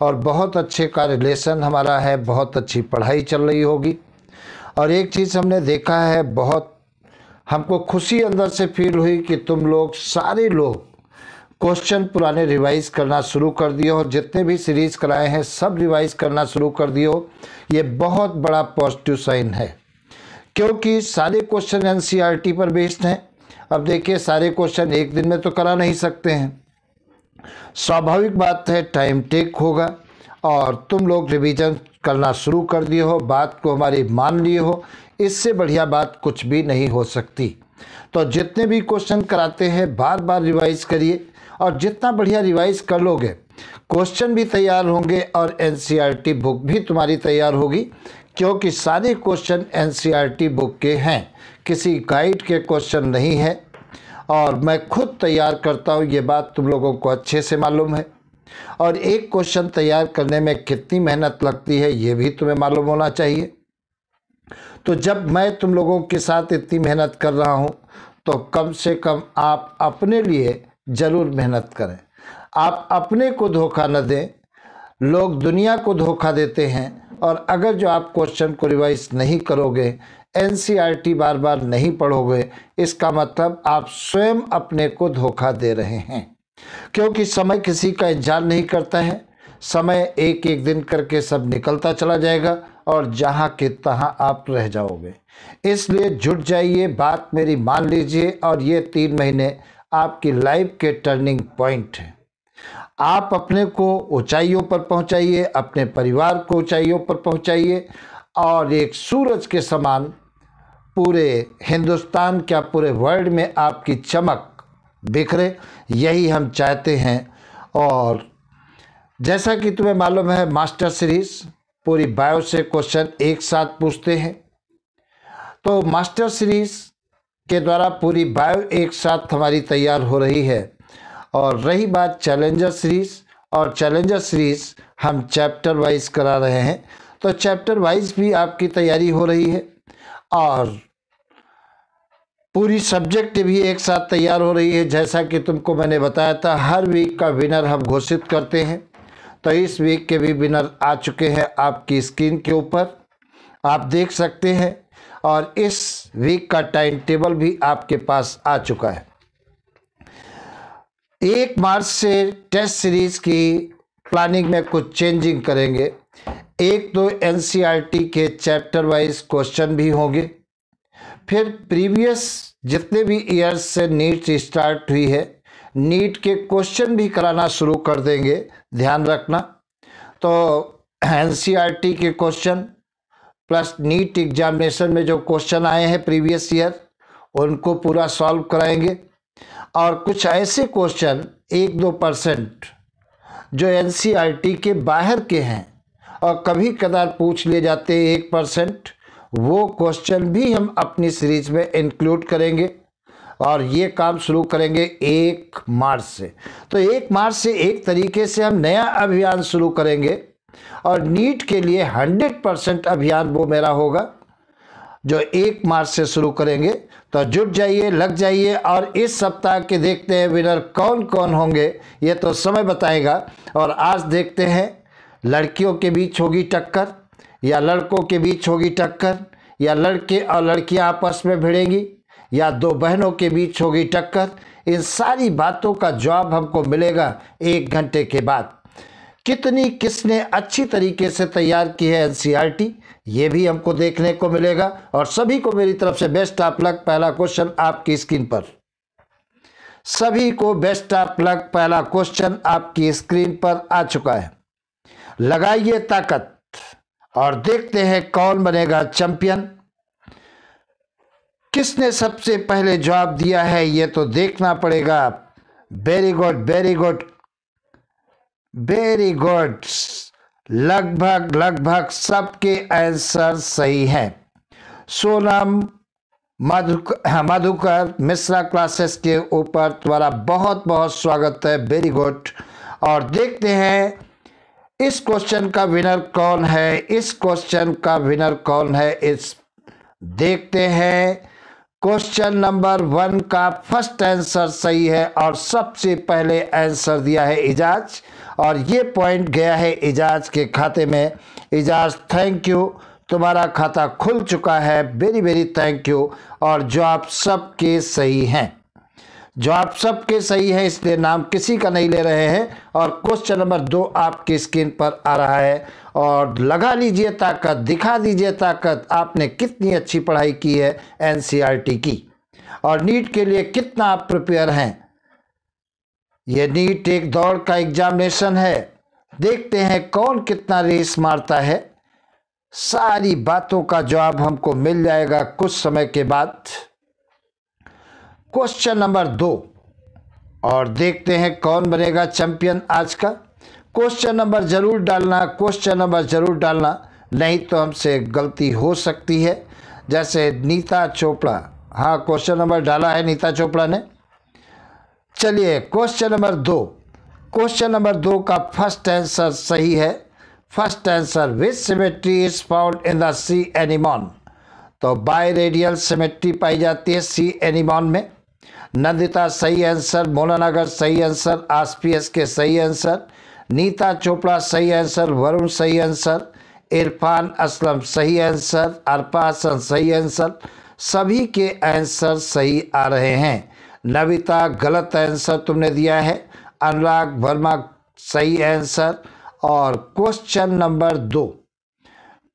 और बहुत अच्छे का रिलेशन हमारा है, बहुत अच्छी पढ़ाई चल रही होगी। और एक चीज़ हमने देखा है, बहुत हमको खुशी अंदर से फील हुई कि तुम लोग सारे लोग क्वेश्चन पुराने रिवाइज करना शुरू कर दिए हो। जितने भी सीरीज़ कराए हैं, सब रिवाइज करना शुरू कर दिए हो। ये बहुत बड़ा पॉजिटिव साइन है। क्योंकि सारे क्वेश्चन एन पर बेस्ड हैं। अब देखिए, सारे क्वेश्चन एक दिन में तो करा नहीं सकते हैं। स्वाभाविक बात है टाइम टेक होगा। और तुम लोग रिवीजन करना शुरू कर दिए हो, बात को हमारी मान लिए हो, इससे बढ़िया बात कुछ भी नहीं हो सकती। तो जितने भी क्वेश्चन कराते हैं बार बार रिवाइज करिए। और जितना बढ़िया रिवाइज कर लोगे क्वेश्चन भी तैयार होंगे और एन बुक भी तुम्हारी तैयार होगी, क्योंकि सारे क्वेश्चन एन बुक के हैं। किसी गाइड के क्वेश्चन नहीं है और मैं खुद तैयार करता हूँ, ये बात तुम लोगों को अच्छे से मालूम है। और एक क्वेश्चन तैयार करने में कितनी मेहनत लगती है, ये भी तुम्हें मालूम होना चाहिए। तो जब मैं तुम लोगों के साथ इतनी मेहनत कर रहा हूँ तो कम से कम आप अपने लिए ज़रूर मेहनत करें। आप अपने को धोखा न दें। लोग दुनिया को धोखा देते हैं और अगर जो आप क्वेश्चन को रिवाइज नहीं करोगे एन बार बार नहीं पढ़ोगे, इसका मतलब आप स्वयं अपने को धोखा दे रहे हैं। क्योंकि समय किसी का इंतज़ार नहीं करता है। समय एक एक दिन करके सब निकलता चला जाएगा और जहाँ के तहाँ आप रह जाओगे। इसलिए जुट जाइए, बात मेरी मान लीजिए और ये तीन महीने आपकी लाइफ के टर्निंग पॉइंट हैं। आप अपने को ऊंचाइयों पर पहुंचाइए, अपने परिवार को ऊंचाइयों पर पहुंचाइए और एक सूरज के समान पूरे हिंदुस्तान, क्या पूरे वर्ल्ड में आपकी चमक बिखरे, यही हम चाहते हैं। और जैसा कि तुम्हें मालूम है, मास्टर सीरीज़, पूरी बायो से क्वेश्चन एक साथ पूछते हैं। तो मास्टर सीरीज़ के द्वारा पूरी बायो एक साथ हमारी तैयार हो रही है। और रही बात चैलेंजर सीरीज़ और चैलेंजर सीरीज़ हम चैप्टर वाइज करा रहे हैं। तो चैप्टर वाइज भी आपकी तैयारी हो रही है। और पूरी सब्जेक्ट भी एक साथ तैयार हो रही है, जैसा कि तुमको मैंने बताया था, हर वीक का विनर हम घोषित करते हैं। तो इस वीक के भी विनर आ चुके हैं आपकी स्क्रीन के ऊपर। आप देख सकते हैं और इस वीक का टाइम टेबल भी आपके पास आ चुका है। एक मार्च से टेस्ट सीरीज़ की प्लानिंग में कुछ चेंजिंग करेंगे। एक तो एन के चैप्टर वाइज क्वेश्चन भी होंगे। फिर प्रीवियस जितने भी ईयर्स से नीट स्टार्ट हुई है नीट के क्वेश्चन भी कराना शुरू कर देंगे, ध्यान रखना। तो एन के क्वेश्चन प्लस नीट एग्जामिनेशन में जो क्वेश्चन आए हैं प्रीवियस ईयर उनको पूरा सॉल्व कराएँगे। और कुछ ऐसे क्वेश्चन एक दो परसेंट जो एन के बाहर के हैं, और कभी कदार पूछ लिए जाते हैं एक परसेंट वो क्वेश्चन भी हम अपनी सीरीज़ में इंक्लूड करेंगे और ये काम शुरू करेंगे एक मार्च से। तो एक मार्च से एक तरीके से हम नया अभियान शुरू करेंगे और नीट के लिए हंड्रेड परसेंट अभियान वो मेरा होगा, जो एक मार्च से शुरू करेंगे। तो जुट जाइए, लग जाइए और इस सप्ताह के देखते हैं विनर कौन कौन होंगे, ये तो समय बताएगा। और आज देखते हैं, लड़कियों के बीच होगी टक्कर। या लड़कों के बीच होगी टक्कर, या लड़के और लड़कियाँ आपस में भिड़ेंगी, या दो बहनों के बीच होगी टक्कर, इन सारी बातों का जवाब हमको मिलेगा एक घंटे के बाद। कितनी किसने अच्छी तरीके से तैयार की है एनसीईआरटी ये भी हमको देखने को मिलेगा, और सभी को मेरी तरफ़ से बेस्ट ऑफ़ लक पहला क्वेश्चन आपकी स्क्रीन पर। सभी को बेस्ट ऑफ़ लक पहला क्वेश्चन आपकी स्क्रीन पर आ चुका है। लगाइए ताकत। और देखते हैं कौन बनेगा चैंपियन। किसने सबसे पहले जवाब दिया है, ये तो देखना पड़ेगा। Very good very good very good लगभग लगभग सबके आंसर सही हैं। सोनम मधुकर मधुकर मिश्रा क्लासेस के ऊपर तुम्हारा बहुत बहुत स्वागत है। वेरी गुड और देखते हैं इस क्वेश्चन का विनर कौन है? इस क्वेश्चन का विनर कौन है? इस देखते हैं। क्वेश्चन नंबर वन का फ़र्स्ट आंसर सही है और सबसे पहले आंसर दिया है इजाज। और ये पॉइंट गया है एजाज के खाते में। इजाज थैंक यू तुम्हारा खाता खुल चुका है। वेरी वेरी थैंक यू और जो आप सबके सही हैं। जवाब सबके सही है, इसलिए नाम किसी का नहीं ले रहे हैं और क्वेश्चन नंबर दो आपकी स्क्रीन पर आ रहा है। और लगा लीजिए ताकत, दिखा दीजिए ताकत, आपने कितनी अच्छी पढ़ाई की है एनसीईआरटी की। और नीट के लिए कितना आप प्रिपेयर हैं? ये नीट एक दौड़ का एग्जामिनेशन है। देखते हैं कौन कितना रेस मारता है। सारी बातों का जवाब हमको मिल जाएगा कुछ समय के बाद। क्वेश्चन नंबर दो। और देखते हैं कौन बनेगा चैंपियन आज का। क्वेश्चन नंबर ज़रूर डालना क्वेश्चन नंबर ज़रूर डालना, नहीं तो हमसे गलती हो सकती है। जैसे नीता चोपड़ा। हाँ क्वेश्चन नंबर डाला है नीता चोपड़ा ने। चलिए क्वेश्चन नंबर दो। क्वेश्चन नंबर दो का फ़र्स्ट आंसर सही है। First answer which symmetry is found in the sea anemone तो बाय रेडियल सिमेट्री पाई जाती है सी एनिमॉन में। नंदिता सही आंसर, मोलानगर सही आंसर, आसपीएस के सही आंसर, नीता चोपड़ा सही आंसर, वरुण सही आंसर, इरफान असलम सही आंसर अरपा हसन सही आंसर, सभी के आंसर सही आ रहे हैं। नविता, गलत आंसर तुमने दिया है। अनुराग वर्मा सही आंसर और क्वेश्चन नंबर दो।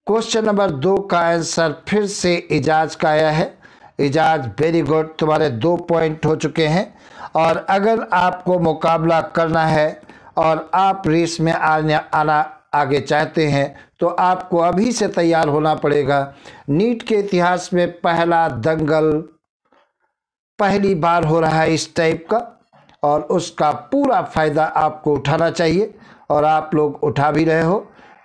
क्वेश्चन नंबर दो का आंसर फिर से इजाज का आया है। इजाज वेरी गुड तुम्हारे दो पॉइंट हो चुके हैं। और अगर आपको मुकाबला करना है और आप रेस में आने, आना आगे चाहते हैं तो आपको अभी से तैयार होना पड़ेगा। नीट के इतिहास में पहला दंगल पहली बार हो रहा है इस टाइप का, और उसका पूरा फ़ायदा आपको उठाना चाहिए, और आप लोग उठा भी रहे हो।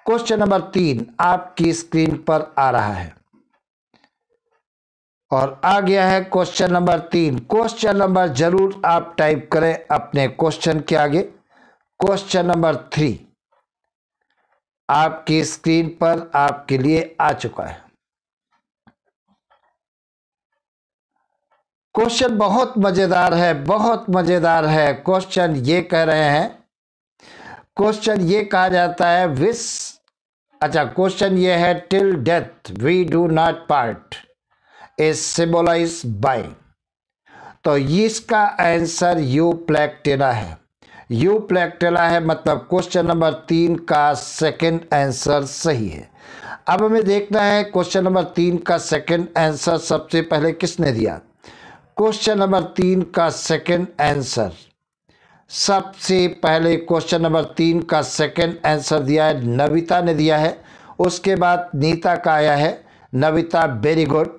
क्वेश्चन नंबर तीन आपकी स्क्रीन पर आ रहा है। और आ गया है क्वेश्चन नंबर तीन। क्वेश्चन नंबर ज़रूर आप टाइप करें अपने क्वेश्चन के आगे। Question number three. आपकी स्क्रीन पर आपके लिए आ चुका है। क्वेश्चन बहुत मज़ेदार है, बहुत मज़ेदार है। क्वेश्चन ये कह रहे हैं। क्वेश्चन ये कहा जाता है विस अच्छा क्वेश्चन ये है till death we do not part is symbolise by तो इसका आंसर यू प्लेक्टेला है। यू प्लेक्टेला है मतलब क्वेश्चन नंबर तीन का सेकंड आंसर सही है। अब हमें देखना है क्वेश्चन नंबर तीन का सेकंड आंसर सबसे पहले किसने दिया? क्वेश्चन नंबर तीन का सेकंड आंसर सबसे पहले क्वेश्चन नंबर तीन का सेकंड आंसर दिया है, नविता ने दिया है। उसके बाद नीता का आया है। Navita very good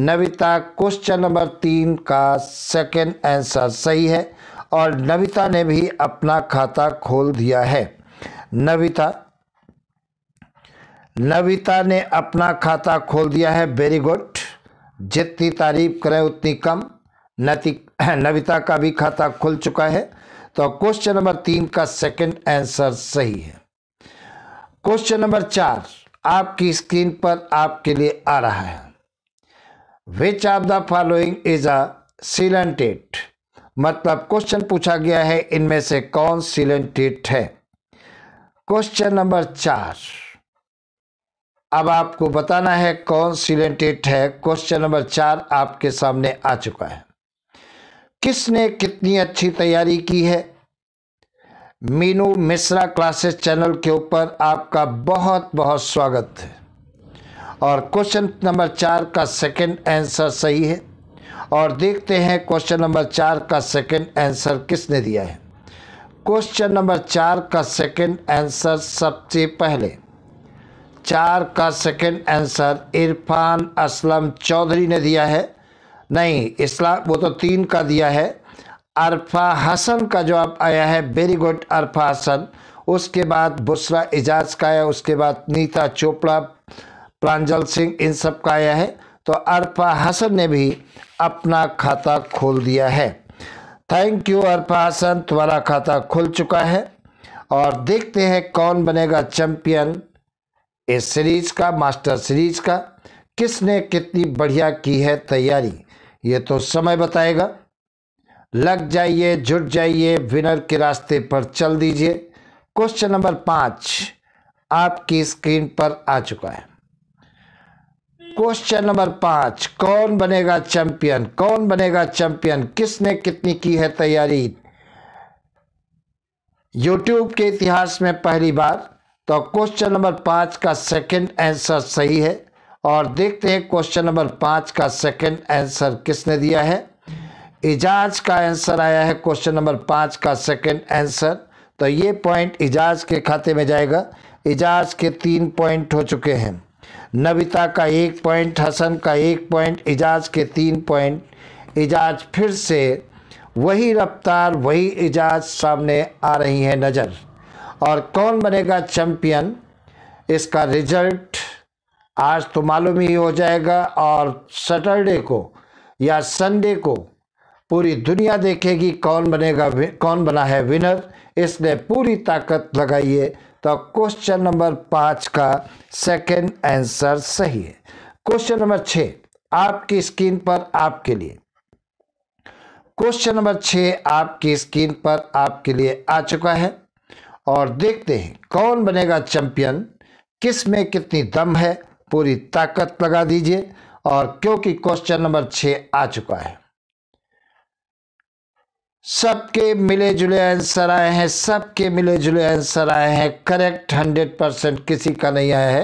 Navita question number तीन का सेकंड आंसर सही है और नविता ने भी अपना खाता खोल दिया है। नविता नविता ने अपना खाता खोल दिया है। वेरी गुड जितनी तारीफ़ करें उतनी कम। नति, नविता का भी खाता खुल चुका है। तो क्वेश्चन नंबर तीन का सेकंड आंसर सही है। क्वेश्चन नंबर चार, आपकी स्क्रीन पर आपके लिए आ रहा है। Which of the following is a coelenterate मतलब क्वेश्चन पूछा गया है, इनमें से कौन सिलेंटेट है? क्वेश्चन नंबर चार। अब आपको बताना है कौन सिलेंटेट है। क्वेश्चन नंबर चार आपके सामने आ चुका है। किसने कितनी अच्छी तैयारी की है? मीनू मिश्रा क्लासेस चैनल के ऊपर आपका बहुत बहुत स्वागत है। और क्वेश्चन नंबर चार का सेकंड आंसर सही है। और देखते हैं क्वेश्चन नंबर चार का सेकंड आंसर किसने दिया है। क्वेश्चन नंबर चार का सेकंड आंसर सबसे पहले। चार का सेकंड आंसर इरफान असलम चौधरी ने दिया है। नहीं इस्लाम वो तो तीन का दिया है। अरफा हसन का जवाब आया है। Very good Arfa Hasan. उसके बाद बुसरा एजाज का आया। उसके बाद नीता चोपड़ा। प्रांजल सिंह इन सब का आया है। तो अरफा हसन ने भी अपना खाता खोल दिया है। Thank you Arfa Hasan. तुम्हारा खाता खुल चुका है और देखते हैं कौन बनेगा चैंपियन इस सीरीज़ का, मास्टर सीरीज़ का। किसने कितनी बढ़िया की है तैयारी, ये तो समय बताएगा। लग जाइए, जुट जाइए विनर के रास्ते पर चल दीजिए। क्वेश्चन नंबर पाँच आपकी स्क्रीन पर आ चुका है। क्वेश्चन नंबर पाँच, कौन बनेगा चैंपियन? कौन बनेगा चैंपियन? किसने कितनी की है तैयारी? यूट्यूब के इतिहास में पहली बार। तो क्वेश्चन नंबर पाँच का सेकंड आंसर सही है। और देखते हैं क्वेश्चन नंबर पाँच का सेकंड आंसर किसने दिया है। इजाज का आंसर आया है क्वेश्चन नंबर पाँच का सेकंड आंसर तो ये पॉइंट इजाज के खाते में जाएगा। इजाज के तीन पॉइंट हो चुके हैं। नविता का एक पॉइंट, हसन का एक पॉइंट, इजाज के तीन पॉइंट। इजाज फिर से, वही रफ्तार, वही इजाज सामने आ रही है नज़र। और कौन बनेगा चैंपियन? इसका रिज़ल्ट आज तो मालूम ही हो जाएगा। और सैटरडे को या संडे को पूरी दुनिया देखेगी कौन बनेगा, कौन बना है विनर। इसने पूरी ताकत लगाइए तो क्वेश्चन नंबर पाँच का सेकंड आंसर सही है। क्वेश्चन नंबर छ आपकी स्क्रीन पर आपके लिए। क्वेश्चन नंबर छ आपकी स्क्रीन पर आपके लिए आ चुका है। और देखते हैं, कौन बनेगा चैंपियन किसमें कितनी दम है? पूरी ताकत लगा दीजिए। और क्योंकि क्वेश्चन नंबर छ आ चुका है। सबके मिले जुले आंसर आए हैं, सबके मिले जुले आंसर आए हैं। करेक्ट हंड्रेड परसेंट किसी का नहीं आया है।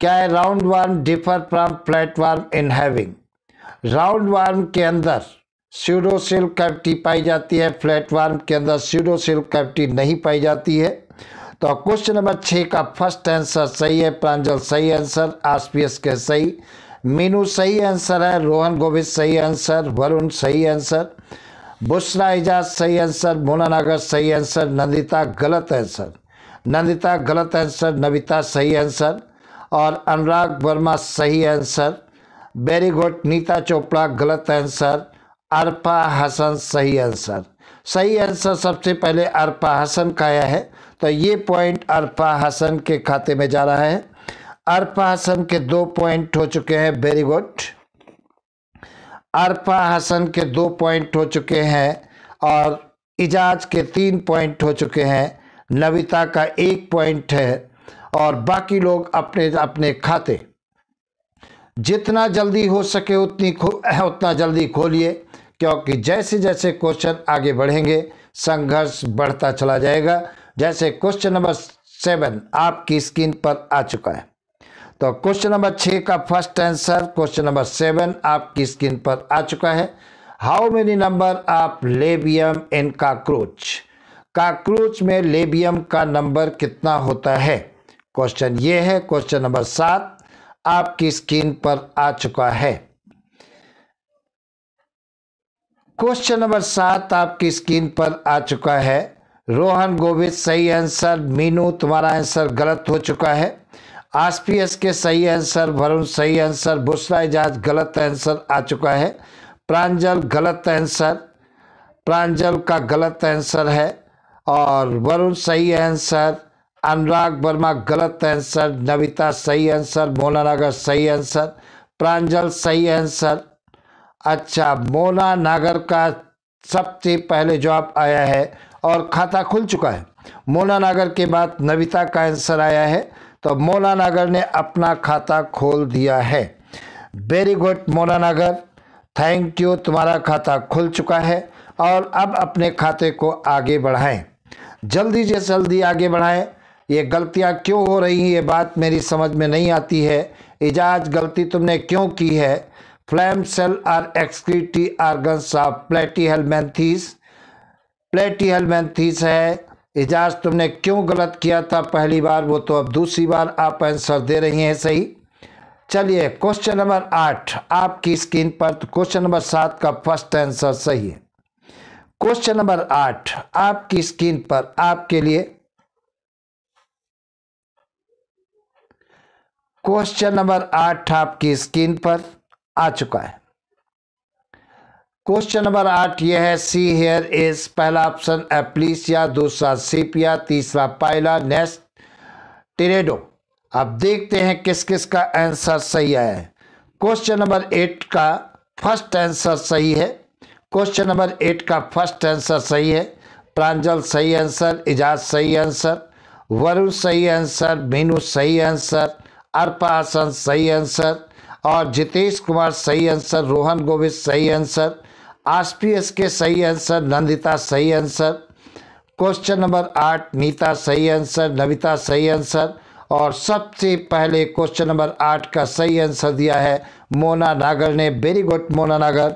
क्या है? Round one differ from platform in having round one के अंदर सीडोसिल कैविटी पाई जाती है। प्लेटफॉर्म के अंदर सीडोसिल कैविटी नहीं पाई जाती है। तो क्वेश्चन नंबर छः का फ़र्स्ट आंसर सही है। प्रांजल, सही आंसर आसपीएस के सही। मीनू, सही आंसर है। रोहन गोविंद, सही आंसर वरुण, सही आंसर बुशरा एजाज सही आंसर मोना नागर सही आंसर, नंदिता गलत आंसर। नंदिता गलत आंसर, नविता सही आंसर और अनुराग वर्मा सही answer. Very good, Neeta Chopra गलत आंसर अरफा हसन सही आंसर। सही आंसर सबसे पहले अरफा हसन का आया है तो ये पॉइंट अरफा हसन के खाते में जा रहा है। अरफा हसन के दो पॉइंट हो चुके हैं, वेरी गुड। अरफा हसन के दो पॉइंट हो चुके हैं और इजाज के तीन पॉइंट हो चुके हैं। नविता का एक पॉइंट है और बाकी लोग अपने अपने खाते। जितना जल्दी हो सके उतनी उतना जल्दी खोलिए, क्योंकि जैसे जैसे क्वेश्चन आगे बढ़ेंगे, संघर्ष बढ़ता चला जाएगा। जैसे क्वेश्चन नंबर सेवन आपकी स्क्रीन पर आ चुका है। तो क्वेश्चन नंबर छः का first answer, question number seven आपकी स्क्रीन पर आ चुका है। How many number of labium in cockroach? Cockroach में लेबियम का नंबर कितना होता है? क्वेश्चन ये है, क्वेश्चन नंबर सात आपकी स्क्रीन पर आ चुका है। क्वेश्चन नंबर सात आपकी स्क्रीन पर आ चुका है। रोहन गोविंद, सही आंसर। मीनू, तुम्हारा आंसर गलत हो चुका है। आसपीएस के सही आंसर, वरुण सही आंसर बुसरा इजाज गलत आंसर आ चुका है। प्रांजल गलत आंसर, प्रांजल का गलत आंसर है और वरुण सही आंसर, अनुराग वर्मा गलत आंसर, नविता सही आंसर मोना नागर सही आंसर, प्रांजल सही आंसर। अच्छा मोना नागर का सबसे पहले जवाब आया है और खाता खुल चुका है। मोना नागर के बाद नविता का आंसर आया है। तो मोना नागर ने अपना खाता खोल दिया है। Very good Mona Nagar thank you तुम्हारा खाता खुल चुका है और अब अपने खाते को आगे बढ़ाएँ। जल्दी से जल्दी आगे बढ़ाएँ। ये गलतियाँ क्यों हो रही हैं? ये बात मेरी समझ में नहीं आती है। इजाज गलती तुमने क्यों की है? Flame cell are excretory organs of platy helminthes platy helminthes है। इजाज तुमने क्यों गलत किया था? पहली बार, वो तो अब दूसरी बार आप आंसर दे रही हैं, सही? चलिए क्वेश्चन नंबर आठ। आपकी स्क्रीन पर तो क्वेश्चन नंबर सात का फ़र्स्ट आंसर सही है। क्वेश्चन नंबर आठ। आपकी स्क्रीन पर आपके लिए क्वेश्चन नंबर आठ आपकी स्क्रीन पर आ चुका है। क्वेश्चन नंबर आठ यह है सी हेयर इज़ पहला ऑप्शन एप्लीसिया दूसरा सीपिया तीसरा पायला नेस्ट टिरेडो अब देखते हैं किस किस का आंसर सही है। क्वेश्चन नंबर एट का फ़र्स्ट आंसर सही है। क्वेश्चन नंबर एट का फ़र्स्ट आंसर सही है। प्रांजल सही आंसर इजाज सही आंसर वरुण सही आंसर मीनू सही आंसर अर्पा हसन सही आंसर और जितेश कुमार सही आंसर रोहन गोविंद सही आंसर आसपीएस के सही आंसर, नंदिता सही आंसर, क्वेश्चन नंबर आठ, नीता सही आंसर, नविता सही आंसर, और सबसे पहले क्वेश्चन नंबर आठ का सही आंसर दिया है मोना नागर ने। Very good Mona Nagar.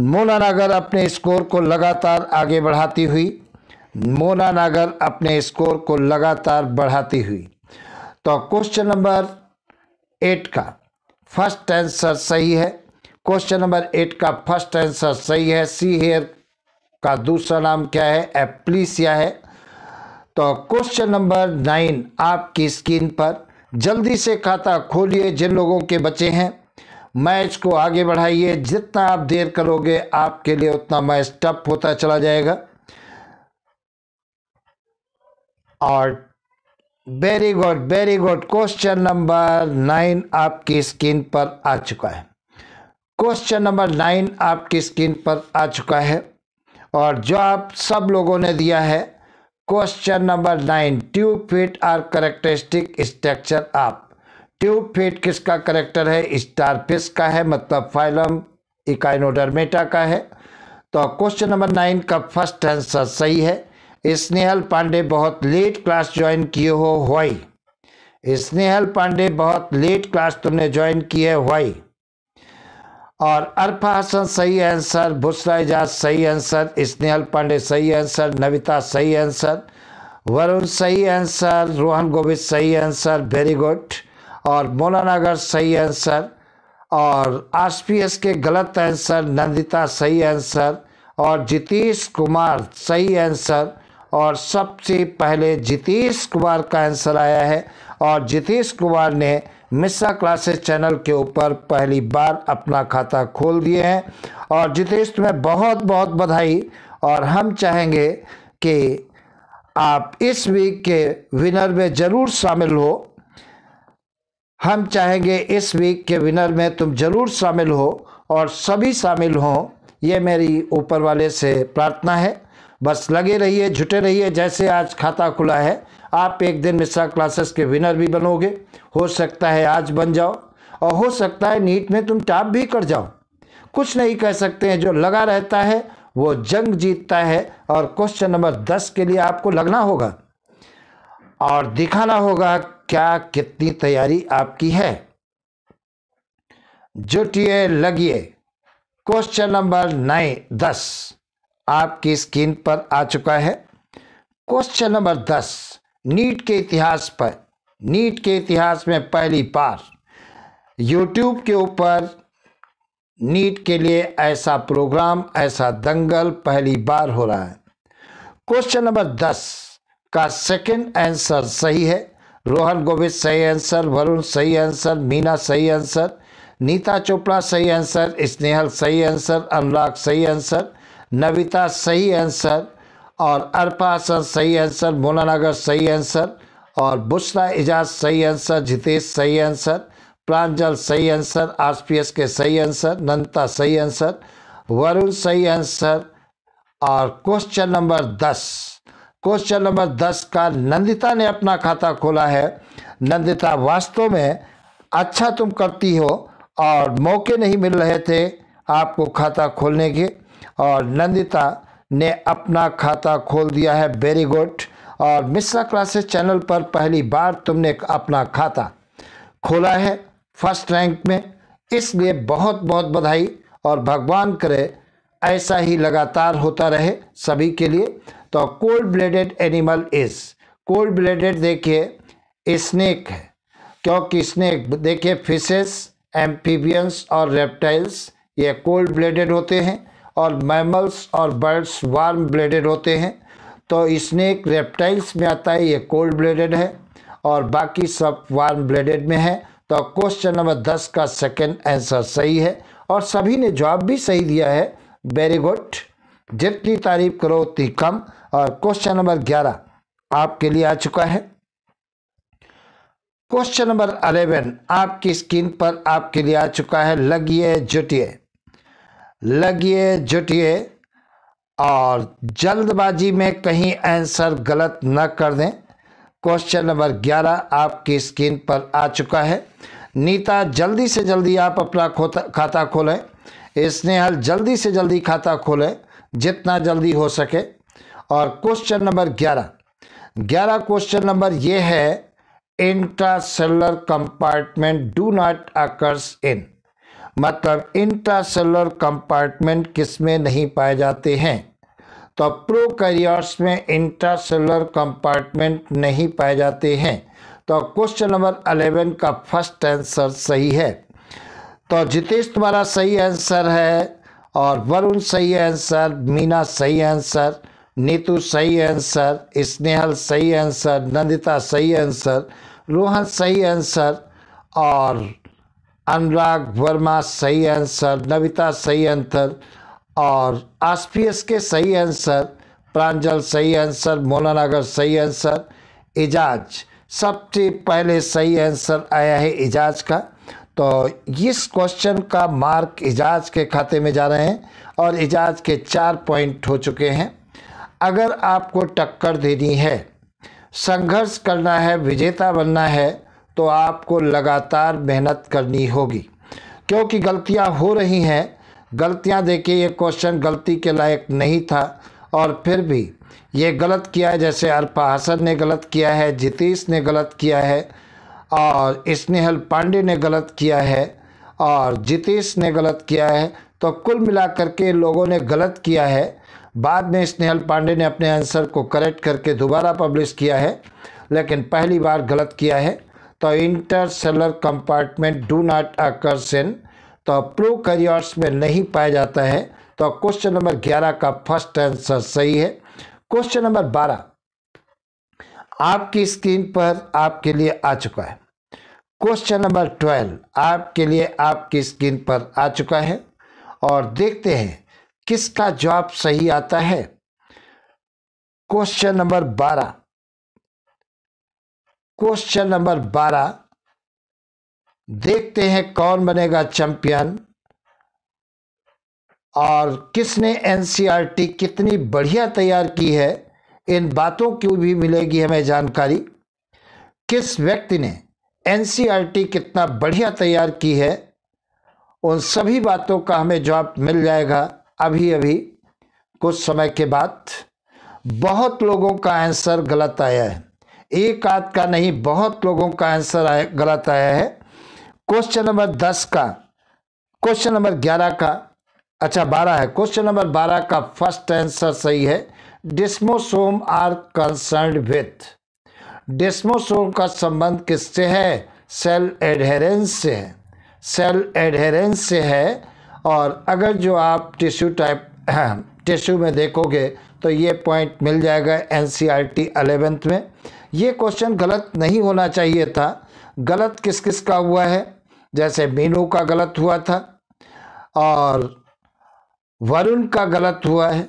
Mona Nagar अपने स्कोर को लगातार आगे बढ़ाती हुई। मोना नागर अपने स्कोर को लगातार बढ़ाती हुई। तो क्वेश्चन नंबर एट का फ़र्स्ट आंसर सही है। क्वेश्चन नंबर एट का फ़र्स्ट आंसर सही है, सी हेयर का दूसरा नाम क्या है? एप्लीसिया है। तो क्वेश्चन नंबर नाइन, आपकी स्क्रीन पर जल्दी से खाता खोलिए जिन लोगों के बचे हैं। मैच को आगे बढ़ाइए, जितना आप देर करोगे आपके लिए उतना मैच टफ होता चला जाएगा। और very good very good, question number nine आपकी स्क्रीन पर आ चुका है। क्वेश्चन नंबर नाइन आपकी स्क्रीन पर आ चुका है और जो आप सब लोगों ने दिया है, question number nine, tube feet are characteristic structure आप। ट्यूब फिट किसका करेक्टर है? स्टार स्टारफिश का है मतलब फाइलम इकाइनोडर्मेटा का है। तो क्वेश्चन नंबर नाइन का फ़र्स्ट आंसर सही है। स्नेहल पांडे बहुत लेट क्लास ज्वाइन किए हो वाई स्नेहल पांडे बहुत लेट क्लास तुमने ज्वाइन की है वाई और अरफा हसन सही आंसर बुसरा एजाज सही आंसर स्नेहल पांडे सही आंसर, नविता सही आंसर, वरुण सही आंसर, रोहन गोविंद सही आंसर वेरी गुड और मोलानगर सही आंसर, और आर के गलत आंसर, नंदिता सही आंसर, और जितेश कुमार सही आंसर, और सबसे पहले जितेश कुमार का आंसर आया है, और जितेश कुमार ने मिश्रा क्लासेस चैनल के ऊपर पहली बार अपना खाता खोल दिए हैं और जितेश तुम्हें बहुत बहुत बधाई और हम चाहेंगे कि आप इस वीक के विनर में ज़रूर शामिल हो। हम चाहेंगे इस वीक के विनर में तुम ज़रूर शामिल हो और सभी शामिल हों। ये मेरी ऊपर वाले से प्रार्थना है। बस लगे रहिए, जुटे रहिए, जैसे आज खाता खुला है। आप एक दिन मिश्रा क्लासेस के विनर भी बनोगे। हो सकता है आज बन जाओ, और हो सकता है नीट में तुम टॉप भी कर जाओ। कुछ नहीं कह सकते हैं, जो लगा रहता है, वो जंग जीतता है, और क्वेश्चन नंबर दस के लिए आपको लगना होगा। और दिखाना होगा क्या कितनी तैयारी आपकी है। जुटिए, लगिए। क्वेश्चन नंबर नाइन दस। आपकी स्क्रीन पर आ चुका है। क्वेश्चन नंबर दस। नीट के इतिहास पर, नीट के इतिहास में पहली बार यूट्यूब के ऊपर नीट के लिए ऐसा प्रोग्राम, ऐसा दंगल पहली बार हो रहा है। क्वेश्चन नंबर दस का सेकंड आंसर सही है। रोहन गोविंद सही आंसर वरुण सही आंसर मीना सही आंसर नीता चोपड़ा सही आंसर स्नेहल सही आंसर अनुराग सही आंसर नविता सही आंसर और अरपा हसन सही आंसर मोना मोनानगर सही आंसर और बुशरा एजाज सही आंसर जितेश सही आंसर प्रांजल सही आंसर आर के सही आंसर नंता सही आंसर वरुण सही आंसर और क्वेश्चन नंबर दस। क्वेश्चन नंबर दस का नंदिता ने अपना खाता खोला है। नंदिता वास्तव में अच्छा तुम करती हो और मौके नहीं मिल रहे थे आपको खाता खोलने के। और नंदिता ने अपना खाता खोल दिया है। वेरी गुड और मिश्रा क्लासेस चैनल पर पहली बार तुमने अपना खाता खोला है फ़र्स्ट रैंक में। इसलिए बहुत बहुत बधाई और भगवान करे ऐसा ही लगातार होता रहे सभी के लिए। तो cold blooded animal is cold blooded देखिए स्नेक है। क्योंकि स्नेक देखिए फिशेस एम्फीबियंस और रेप्टाइल्स ये कोल्ड ब्लेडेड होते हैं। और मैमल्स और बर्ड्स वार्म ब्लेडेड होते हैं। तो स्नैक रेप्टाइल्स में आता है, ये कोल्ड ब्लेडेड है और बाकी सब वार्म ब्लेडेड में है। तो क्वेश्चन नंबर दस का सेकंड आंसर सही है और सभी ने जवाब भी सही दिया है। Very good. जितनी तारीफ़ करो, उतनी कम। और क्वेश्चन नंबर ग्यारह आपके लिए आ चुका है। क्वेश्चन नंबर अलेवन आपकी स्क्रीन पर आपके लिए आ चुका है। लगिए जुटिए। लगिए, जुटिए और जल्दबाजी में कहीं आंसर गलत न कर दें। क्वेश्चन नंबर 11 आपकी स्क्रीन पर आ चुका है। नीता, जल्दी से जल्दी आप अपना खाता खोलें। स्नेहल, जल्दी से जल्दी खाता खोलें, जितना जल्दी हो सके। और क्वेश्चन नंबर 11 11 क्वेश्चन नंबर ये है intracellular compartment do not occurs in मतलब इंट्रासेलर कंपार्टमेंट किसमें नहीं पाए जाते हैं? तो प्रोकैरियोट्स में इंट्रासेलर कंपार्टमेंट नहीं पाए जाते हैं। तो क्वेश्चन नंबर अलेवन का फ़र्स्ट आंसर सही है। तो जितेश, तुम्हारा सही आंसर है और वरुण सही आंसर मीना सही आंसर नीतू सही आंसर स्नेहल सही आंसर नंदिता सही आंसर रोहन सही आंसर और अनुराग वर्मा सही आंसर नविता सही आंसर और आसपीएस के सही आंसर प्रांजल सही आंसर मोलानगर सही आंसर इजाज। सबसे पहले सही आंसर आया है इजाज का। तो इस क्वेश्चन का मार्क इजाज के खाते में जा रहे हैं और इजाज के चार पॉइंट हो चुके हैं। अगर आपको टक्कर देनी है, संघर्ष करना है, विजेता बनना है तो आपको लगातार मेहनत करनी होगी। क्योंकि गलतियाँ हो रही हैं, गलतियाँ देखिए, ये क्वेश्चन गलती के लायक नहीं था। और फिर भी ये गलत किया है, जैसे अरपा हसन ने गलत किया है, जितीश ने गलत किया है, और स्नेहल पांडे ने गलत किया है, और जितेश ने गलत किया है तो कुल मिलाकर के लोगों ने गलत किया है। बाद में स्नेहल पांडे ने अपने आंसर को करेक्ट करके दोबारा पब्लिश किया है, लेकिन पहली बार गलत किया है। तो cellular compartment do not occurs in तो करियर्स में नहीं पाया जाता है। तो क्वेश्चन नंबर 11 का फ़र्स्ट आंसर सही है। क्वेश्चन नंबर 12 आपकी स्क्रीन पर आपके लिए आ चुका है। क्वेश्चन नंबर 12 आपके लिए आपकी स्क्रीन पर आ चुका है। और देखते हैं किसका जवाब सही आता है। क्वेश्चन नंबर 12 क्वेश्चन नंबर 12 देखते हैं कौन बनेगा चैंपियन और किसने एनसीईआरटी कितनी बढ़िया तैयार की है। इन बातों की भी मिलेगी हमें जानकारी। किस व्यक्ति ने एनसीईआरटी कितना बढ़िया तैयार की है, उन सभी बातों का हमें जवाब मिल जाएगा अभी अभी। कुछ समय के बाद बहुत लोगों का आंसर गलत आया है। एक आध का नहीं, बहुत लोगों का आंसर आया गलत आया है। क्वेश्चन नंबर दस का। क्वेश्चन नंबर ग्यारह का। अच्छा बारह है। क्वेश्चन नंबर बारह का फ़र्स्ट आंसर सही है। Desmosome are concern with desmosome का संबंध किससे है? सेल एडहेरेंस से है। सेल एडहेरेंस से है। और अगर जो आप टिश्यू टाइप टिश्यू में देखोगे तो ये पॉइंट मिल जाएगा N C R T eleventh में। ये क्वेश्चन गलत नहीं होना चाहिए था। गलत किस किस का हुआ है? जैसे मीनू का गलत हुआ था और वरुण का गलत हुआ है।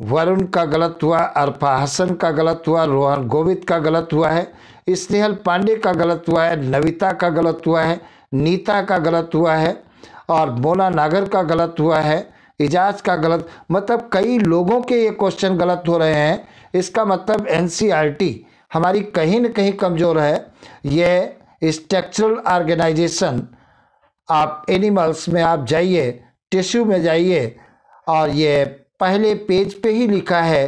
वरुण का गलत हुआ, अरफा हसन का गलत हुआ, रोहन गोविंद का गलत हुआ है। स्नेहल पांडे का गलत हुआ है, नविता का गलत हुआ है, नीता का गलत हुआ है और मोना नागर का गलत हुआ है, इजाज का गलत। मतलब कई लोगों के ये क्वेश्चन गलत हो रहे हैं। इसका मतलब एनसीईआरटी हमारी कहीं न कहीं कमज़ोर है, ये स्ट्रक्चरल ऑर्गेनाइजेशन आप एनिमल्स में आप जाइए टिश्यू में जाइए, और ये पहले पेज पे ही लिखा है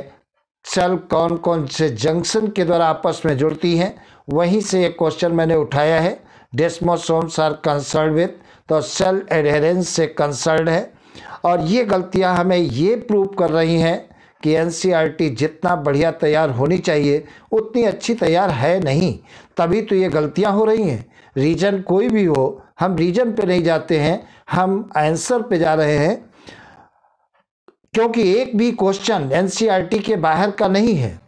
सेल कौन कौन से जंक्शन के द्वारा आपस में जुड़ती हैं, वहीं से एक क्वेश्चन मैंने उठाया है डेस्मोसोम्स आर कंसर्न विथ तो सेल एडहेरेंस से कंसर्न है, और ये गलतियाँ हमें ये प्रूव कर रही हैं कि एनसीईआरटी जितना बढ़िया तैयार होनी चाहिए, उतनी अच्छी तैयार है नहीं। तभी तो ये गलतियाँ हो रही हैं। रीजन कोई भी हो, हम रीजन पे नहीं जाते हैं, हम आंसर पे जा रहे हैं। क्योंकि एक भी क्वेश्चन एनसीईआरटी के बाहर का नहीं है।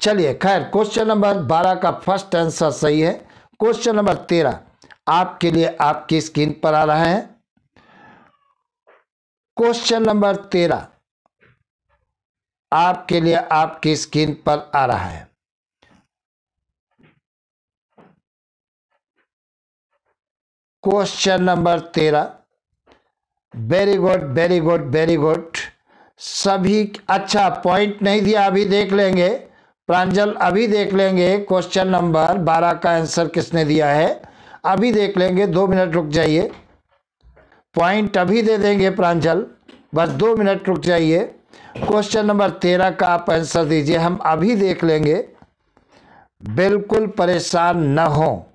चलिए, खैर क्वेश्चन नंबर बारह का फ़र्स्ट आंसर सही है। क्वेश्चन नंबर तेरह, आपके लिए आपकी स्क्रीन पर आ रहा है। क्वेश्चन नंबर तेरह आपके लिए आपकी स्क्रीन पर आ रहा है। क्वेश्चन नंबर तेरह। Very good very good very good सभी अच्छा पॉइंट नहीं दिया, अभी देख लेंगे। प्रांजल, अभी देख लेंगे क्वेश्चन नंबर बारह का आंसर किसने दिया है। अभी देख लेंगे, दो मिनट रुक जाइए। पॉइंट अभी दे देंगे प्रांजल, बस दो मिनट रुक जाइए। क्वेश्चन नंबर तेरह का आप आंसर दीजिए, हम अभी देख लेंगे। बिल्कुल परेशान न हो।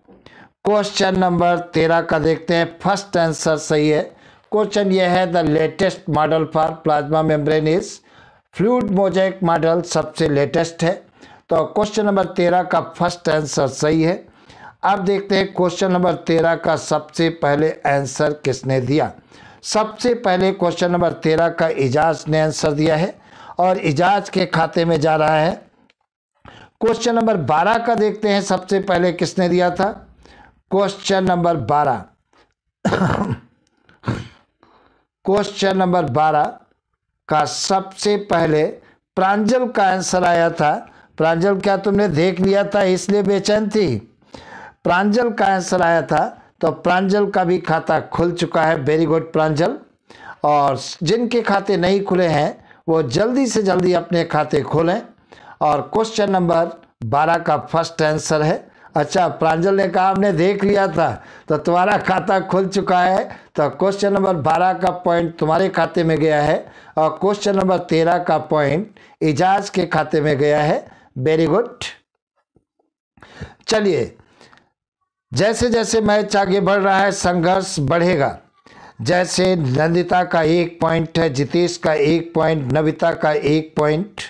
क्वेश्चन नंबर तेरह का देखते हैं, फ़र्स्ट आंसर सही है। क्वेश्चन यह है, the latest model for plasma membrane is fluid mosaic model सबसे लेटेस्ट है। तो क्वेश्चन नंबर तेरह का फ़र्स्ट आंसर सही है। अब देखते हैं क्वेश्चन नंबर तेरह का सबसे पहले आंसर किसने दिया? सबसे पहले क्वेश्चन नंबर तेरह का इजाज ने आंसर दिया है और इजाज के खाते में जा रहा है। क्वेश्चन नंबर बारह का देखते हैं। सबसे पहले किसने दिया था? क्वेश्चन नंबर बारह। क्वेश्चन नंबर बारह का सबसे पहले प्रांजल का आंसर आया था। प्रांजल क्या तुमने देख लिया था? इसलिए बेचैन थी। प्रांजल का आंसर आया था। तो प्रांजल का भी खाता खुल चुका है वेरी गुड प्रांजल। और जिनके खाते नहीं खुले हैं, वो जल्दी से जल्दी अपने खाते खोलें। और क्वेश्चन नंबर बारह का फ़र्स्ट आंसर है। अच्छा प्रांजल ने कहा, हमने देख लिया था तो तुम्हारा खाता खुल चुका है। तो क्वेश्चन नंबर बारह का पॉइंट तुम्हारे खाते में गया है। और क्वेश्चन नंबर तेरह का पॉइंट इजाज के खाते में गया है। वेरी गुड चलिए जैसे जैसे मैच आगे बढ़ रहा है, संघर्ष बढ़ेगा। जैसे नंदिता का एक पॉइंट है, जितेश का एक पॉइंट नविता का एक पॉइंट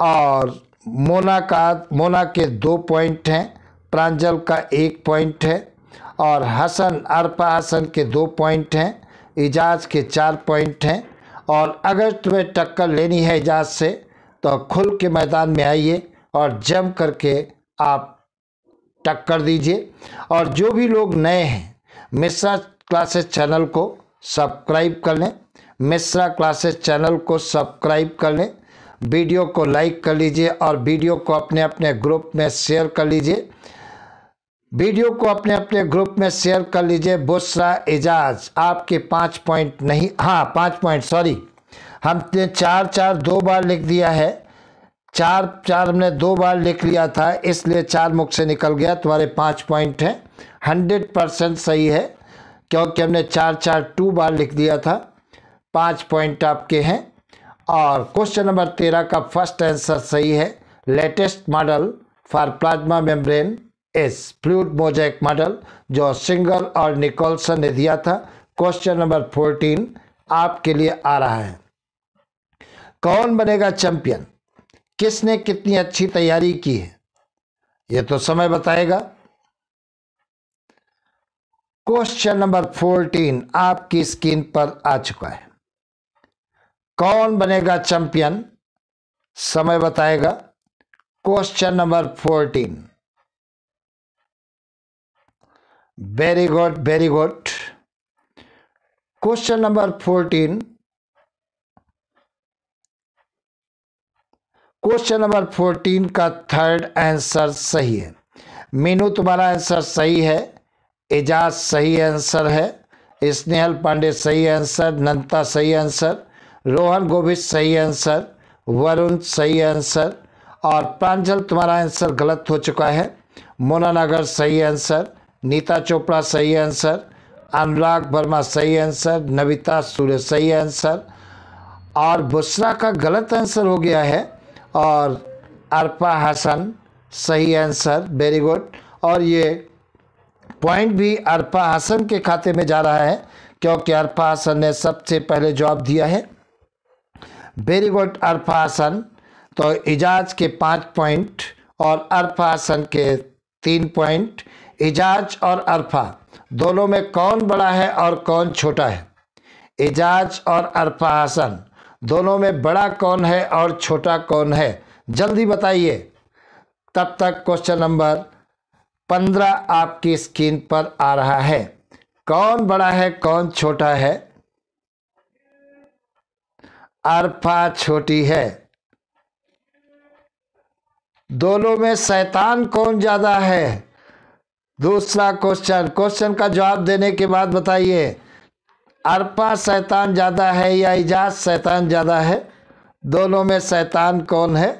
और मोना का, मोना के दो पॉइंट हैं, प्रांजल का एक पॉइंट है, और हसन, अरपा हसन के दो पॉइंट हैं, इजाज के चार पॉइंट हैं, और अगर तुम्हें टक्कर लेनी है इजाज से तो खुल के मैदान में आइए, और जम करके आप टक्कर दीजिए। और जो भी लोग नए हैं, मिश्रा क्लासेस चैनल को सब्सक्राइब कर लें। मिश्रा क्लासेस चैनल को सब्सक्राइब कर लें। वीडियो को लाइक कर लीजिए और वीडियो को अपने अपने ग्रुप में शेयर कर लीजिए। वीडियो को अपने अपने ग्रुप में शेयर कर लीजिए। बुसरा एजाज, आपके पाँच पॉइंट नहीं हाँ पाँच पॉइंट, सॉरी। हमने चार चार दो बार लिख दिया है। चार चार हमने दो बार लिख लिया था, इसलिए चार मुख से निकल गया, तुम्हारे पाँच पॉइंट हैं। हंड्रेड परसेंट सही है, क्योंकि हमने चार चार, टू बार लिख दिया था, पाँच पॉइंट आपके हैं। और क्वेश्चन नंबर तेरह का फ़र्स्ट आंसर सही है latest model for plasma membrane is fluid mosaic model जो सिंगल और निकोलसन ने दिया था। क्वेश्चन नंबर फोर्टीन आपके लिए आ रहा है। कौन बनेगा चैंपियन किसने कितनी अच्छी तैयारी की है? ये तो समय बताएगा। क्वेश्चन नंबर फोर्टीन आपकी स्क्रीन पर आ चुका है। कौन बनेगा चैंपियन समय बताएगा। Question number fourteen very good very good question number fourteen question number fourteen का थर्ड आंसर सही है। मीनू, तुम्हारा आंसर सही है। एजाज सही आंसर है। स्नेहल पांडे सही आंसर नंता सही आंसर रोहन गोविंद सही आंसर वरुण सही आंसर और प्रांजल, तुम्हारा आंसर गलत हो चुका है। मोना नगर सही आंसर नीता चोपड़ा सही आंसर अनुराग वर्मा सही आंसर नविता सूर्य सही आंसर और बुसरा का गलत आंसर हो गया है। और अरपा हसन, सही आंसर वेरी गुड और ये पॉइंट भी अरपा हसन के खाते में जा रहा है, क्योंकि अरपा हसन ने सबसे पहले जवाब दिया है। Very good Arfa Hasan. तो इजाज के पाँच पॉइंट और अरफा हसन के तीन पॉइंट इजाज और अरफा, दोनों में कौन बड़ा है और कौन छोटा है? इजाज और अरफा हसन। दोनों में बड़ा कौन है और छोटा कौन है? जल्दी बताइए। तब तक क्वेश्चन नंबर पंद्रह आपकी स्क्रीन पर आ रहा है। कौन बड़ा है, कौन छोटा है? अरफा छोटी है। दोनों में शैतान कौन ज़्यादा है? दूसरा क्वेश्चन। क्वेश्चन का जवाब देने के बाद बताइए। अरफा शैतान ज़्यादा है या इजाज शैतान ज़्यादा है? दोनों में शैतान कौन है?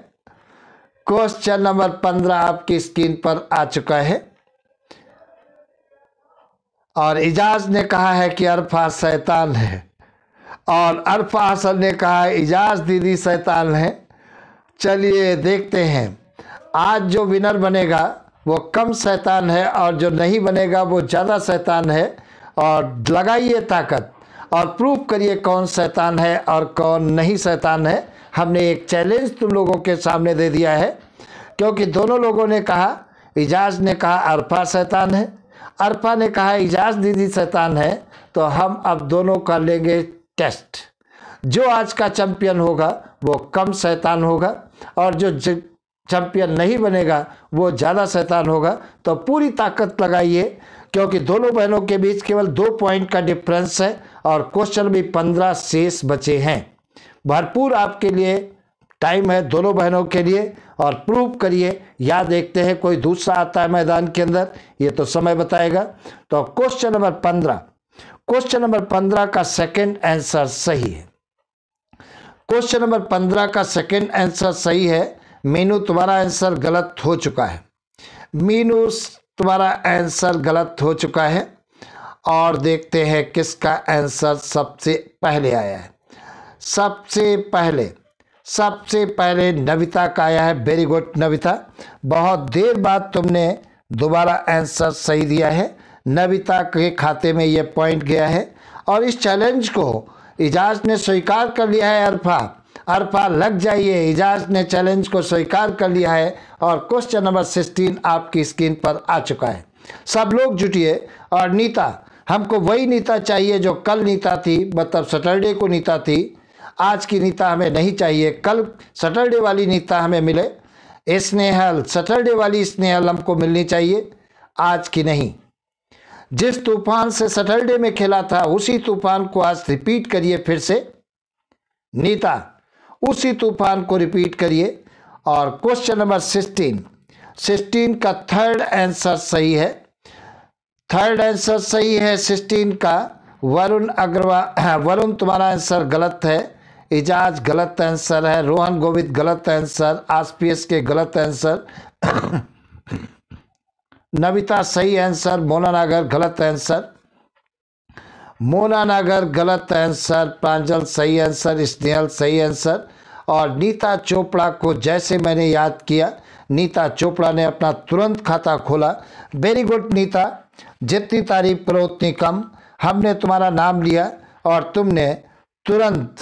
क्वेश्चन नंबर पंद्रह आपकी स्क्रीन पर आ चुका है। और इजाज ने कहा है कि अरफा शैतान है। और अरफा हसन ने कहा इजाज दीदी शैतान है। चलिए देखते हैं। आज जो विनर बनेगा, वो कम शैतान है और जो नहीं बनेगा, वो ज़्यादा शैतान है। और लगाइए ताकत और प्रूव करिए कौन शैतान है और कौन नहीं शैतान है। हमने एक चैलेंज तुम लोगों के सामने दे दिया है। क्योंकि दोनों लोगों ने कहा, इजाज ने कहा, अरफा शैतान है। अरफा ने कहा, इजाज दीदी शैतान है। तो हम अब दोनों का लेंगे टेस्ट जो आज का चैंपियन होगा, वो कम शैतान होगा। और जो चैंपियन नहीं बनेगा, वो ज़्यादा शैतान होगा। तो पूरी ताकत लगाइए। क्योंकि दोनों बहनों के बीच केवल दो पॉइंट का डिफरेंस है और क्वेश्चन भी पंद्रह शेष बचे हैं। भरपूर आपके लिए टाइम है दोनों बहनों के लिए और प्रूव करिए। या देखते हैं कोई दूसरा आता है मैदान के अंदर। ये तो समय बताएगा। तो क्वेश्चन नंबर पंद्रह। क्वेश्चन नंबर पंद्रह का सेकंड आंसर सही है। क्वेश्चन नंबर पंद्रह का सेकंड आंसर सही है। मीनू, तुम्हारा आंसर गलत हो चुका है। मीनू तुम्हारा आंसर गलत हो चुका है और देखते हैं किसका आंसर सबसे पहले आया है। सबसे पहले सबसे पहले नविता का आया है। Very good Navita. बहुत देर बाद तुमने दोबारा आंसर सही दिया है। नविता के खाते में ये पॉइंट गया है। और इस चैलेंज को इजाज ने स्वीकार कर लिया है, अरफा। अरफा लग जाइए। इजाज ने चैलेंज को स्वीकार कर लिया है और क्वेश्चन नंबर सिक्सटीन आपकी स्क्रीन पर आ चुका है। सब लोग जुटिए और नीता, हमको वही नीता चाहिए जो कल नीता थी मतलब सैटरडे को नीता थी। आज की नीता हमें नहीं चाहिए। कल सैटरडे वाली नीता हमें मिले। स्नेहल सैटरडे वाली स्नेहल हमको मिलनी चाहिए। आज की नहीं। जिस तूफ़ान से सैटरडे में खेला था, उसी तूफ़ान को आज रिपीट करिए फिर से। नीता उसी तूफ़ान को रिपीट करिए। और क्वेश्चन नंबर सिक्सटीन। सिक्सटीन का थर्ड आंसर सही है। थर्ड आंसर सही है सिक्सटीन का। वरुण अग्रवाल वरुण, तुम्हारा आंसर गलत है। इजाज गलत आंसर है। रोहन गोविंद गलत आंसर। आसपीएस के गलत आंसर। नविता सही आंसर। मोना नागर गलत आंसर। मोना नागर गलत आंसर, प्रांजल सही आंसर, स्नेहल सही आंसर और नीता चोपड़ा को जैसे मैंने याद किया, नीता चोपड़ा ने अपना तुरंत खाता खोला। Very good Neeta. जितनी तारीफ़ करो, उतनी कम। हमने तुम्हारा नाम लिया और तुमने तुरंत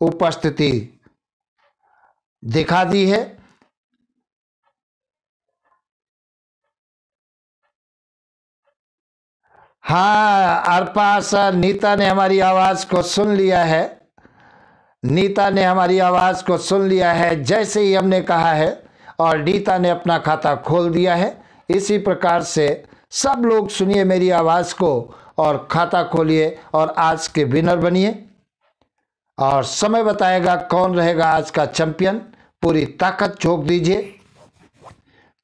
उपस्थिति दिखा दी है। हाँ अर्पा सर, नीता ने हमारी आवाज़ को सुन लिया है। नीता ने हमारी आवाज़ को सुन लिया है, जैसे ही हमने कहा है, और नीता ने अपना खाता खोल दिया है। इसी प्रकार से सब लोग सुनिए मेरी आवाज़ को, और खाता खोलिए, और आज के विनर बनिए। और समय बताएगा कौन रहेगा आज का चैंपियन। पूरी ताकत झोंक दीजिए,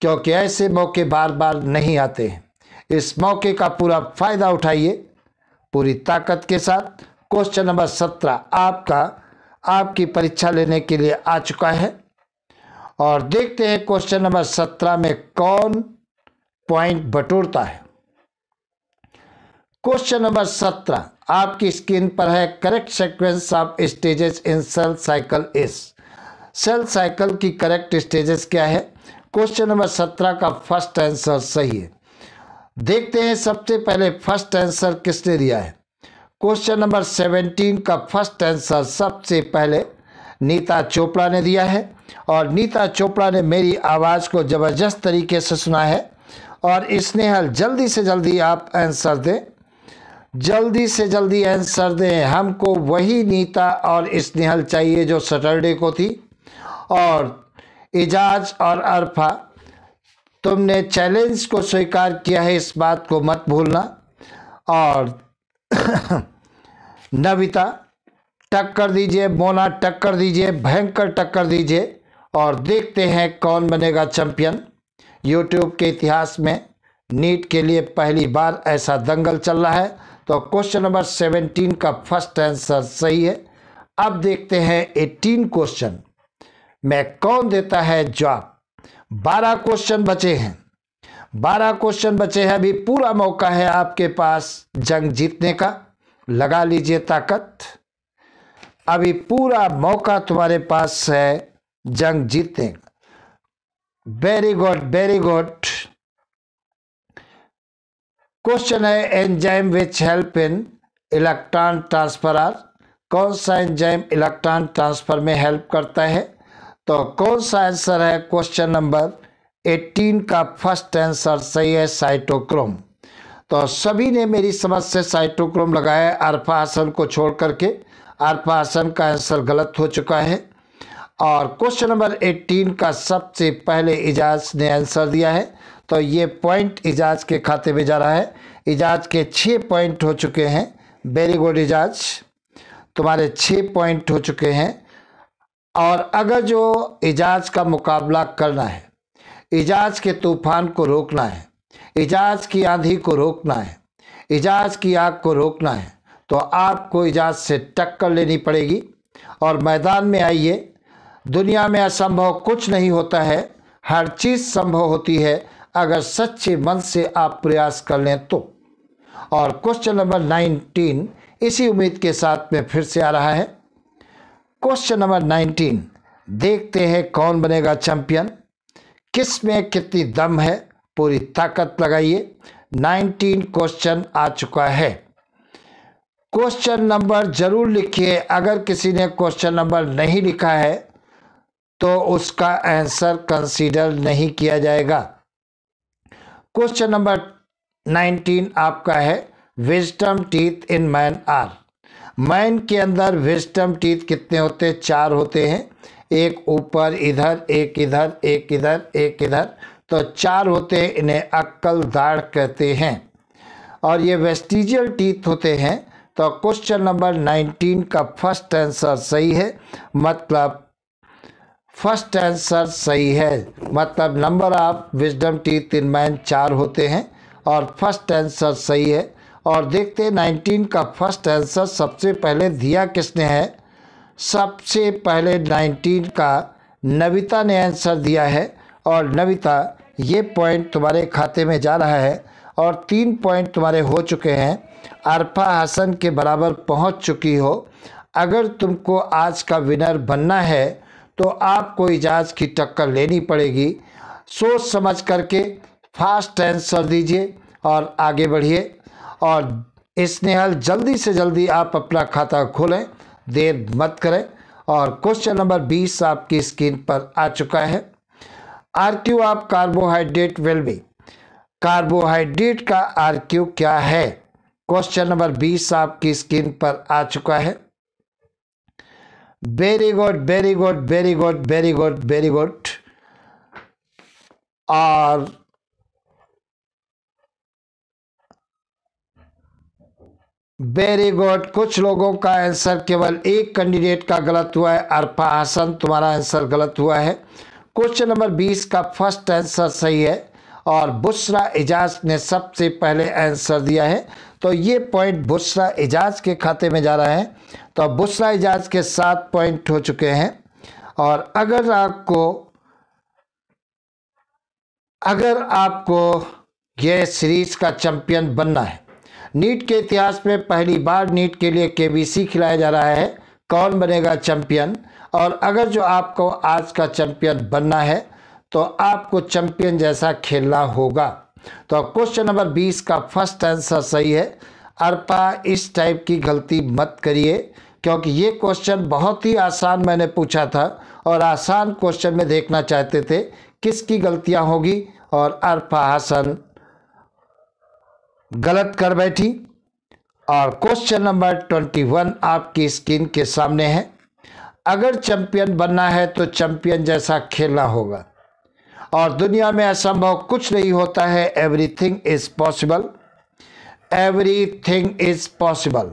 क्योंकि ऐसे मौके बार बार नहीं आते हैं। इस मौके का पूरा फ़ायदा उठाइए। पूरी ताकत के साथ क्वेश्चन नंबर सत्रह आपका, आपकी परीक्षा लेने के लिए आ चुका है। और देखते हैं क्वेश्चन नंबर सत्रह में कौन पॉइंट बटोरता है। क्वेश्चन नंबर सत्रह, आपकी स्क्रीन पर है correct sequence of stages in cell cycle is. Cell cycle की करेक्ट स्टेजेस क्या है? क्वेश्चन नंबर सत्रह का फ़र्स्ट आंसर सही है। देखते हैं सबसे पहले फ़र्स्ट आंसर किसने दिया है? क्वेश्चन नंबर सेवेंटीन का फ़र्स्ट आंसर सबसे पहले नीता चोपड़ा ने दिया है। और नीता चोपड़ा ने मेरी आवाज़ को ज़बरदस्त तरीके से सुना है। और स्नेहल, जल्दी से जल्दी आप आंसर दें। जल्दी से जल्दी आंसर दें। हमको वही नीता और स्नेहल चाहिए जो सैटरडे को थी। और इजाज और अरफा तुमने चैलेंज को स्वीकार किया है, इस बात को मत भूलना। और नविता, टक्कर दीजिए, मोना, टक्कर दीजिए, भयंकर टक्कर दीजिए, और देखते हैं कौन बनेगा चैंपियन यूट्यूब के इतिहास में नीट के लिए पहली बार ऐसा दंगल चल रहा है। तो क्वेश्चन नंबर सेवेंटीन का फ़र्स्ट आंसर सही है। अब देखते हैं एटीन क्वेश्चन में कौन देता है जवाब? बारह क्वेश्चन बचे हैं। बारह क्वेश्चन बचे हैं, अभी पूरा मौका है आपके पास जंग जीतने का। लगा लीजिए ताकत। अभी पूरा मौका तुम्हारे पास है जंग जीतने का। Very good very good question है enzyme which help in electron transfer are कौन सा एंजाइम इलेक्ट्रॉन ट्रांसफ़र में हेल्प करता है? तो कौन सा आंसर है? क्वेश्चन नंबर 18 का फ़र्स्ट आंसर सही है, साइटोक्रोम। तो सभी ने मेरी समझ से साइटोक्रोम लगाया अल्फ़ा आसन को छोड़ करके। अल्फ़ा आसन का आंसर गलत हो चुका है। और क्वेश्चन नंबर 18 का सबसे पहले इजाज ने आंसर दिया है। तो ये पॉइंट इजाज के खाते में जा रहा है। इजाज के छः पॉइंट हो चुके हैं। Very good Ijaz. तुम्हारे छः पॉइंट हो चुके हैं। और अगर जो इजाज का मुकाबला करना है, इजाज के तूफ़ान को रोकना है, इजाज की आंधी को रोकना है, इजाज की आग को रोकना है तो आपको इजाज से टक्कर लेनी पड़ेगी। और मैदान में आइए, दुनिया में असंभव कुछ नहीं होता है, हर चीज़ संभव होती है, अगर सच्चे मन से आप प्रयास कर लें तो। और क्वेश्चन नंबर नाइनटीन इसी उम्मीद के साथ में फिर से आ रहा है। क्वेश्चन नंबर नाइनटीन देखते हैं कौन बनेगा चैंपियन किसमें कितनी दम है? पूरी ताकत लगाइए. नाइनटीन क्वेश्चन आ चुका है. क्वेश्चन नंबर ज़रूर लिखिए. अगर किसी ने क्वेश्चन नंबर नहीं लिखा है तो उसका आंसर कंसीडर नहीं किया जाएगा. क्वेश्चन नंबर 19 आपका है. Wisdom teeth in man are man के अंदर विजडम टीथ कितने होते हैं? चार होते हैं। एक ऊपर, इधर, एक इधर एक इधर एक इधर। तो चार होते हैं, इन्हें अक्कल दाढ़ कहते हैं। और ये वेस्टिजियल टीथ होते हैं। तो क्वेश्चन नंबर 19 का फ़र्स्ट आंसर सही है। मतलब फ़र्स्ट आंसर सही है। मतलब number of wisdom teeth in man चार होते हैं। और फ़र्स्ट आंसर सही है। और देखते हैं नाइनटीन का फ़र्स्ट आंसर सबसे पहले दिया किसने है? सबसे पहले नाइनटीन का नविता ने आंसर दिया है और नविता, ये पॉइंट तुम्हारे खाते में जा रहा है और तीन पॉइंट तुम्हारे हो चुके हैं। अरफा हसन के बराबर पहुँच चुकी हो। अगर तुमको आज का विनर बनना है तो आपको इजाज की टक्कर लेनी पड़ेगी। सोच समझ करके फास्ट आंसर दीजिए और आगे बढ़िए। और स्नेहल जल्दी से जल्दी आप अपना खाता खोलें। देर मत करें। और क्वेश्चन नंबर बीस आपकी स्क्रीन पर आ चुका है। R Q of carbohydrate will be. Carbohydrate का आर क्यू क्या है? क्वेश्चन नंबर बीस आपकी स्क्रीन पर आ चुका है। Very good very good very good very good very good. और वेरी गुड कुछ लोगों का आंसर केवल एक कैंडिडेट का गलत हुआ है। अरफा हसन, तुम्हारा आंसर गलत हुआ है। क्वेश्चन नंबर बीस का फ़र्स्ट आंसर सही है और बुसरा एजाज ने सबसे पहले आंसर दिया है। तो ये पॉइंट बुसरा एजाज के खाते में जा रहा है। तो बुसरा एजाज के सात पॉइंट हो चुके हैं और अगर आपको अगर आपको ये सीरीज़ का चैंपियन बनना है नीट के इतिहास में पहली बार नीट के लिए केबीसी खिलाया जा रहा है। कौन बनेगा चैंपियन? और अगर जो आपको आज का चैंपियन बनना है तो आपको चैंपियन जैसा खेलना होगा। तो क्वेश्चन नंबर 20 का फ़र्स्ट आंसर सही है। अर्पा, इस टाइप की गलती मत करिए, क्योंकि ये क्वेश्चन बहुत ही आसान मैंने पूछा था और आसान क्वेश्चन में देखना चाहते थे, किसकी गलतियाँ होगी? और अर्फा हसन। गलत कर बैठी। और क्वेश्चन नंबर ट्वेंटी वन आपकी स्क्रीन के सामने है। अगर चैंपियन बनना है तो चैंपियन जैसा खेलना होगा। और दुनिया में असंभव कुछ नहीं होता है। Everything is possible everything is possible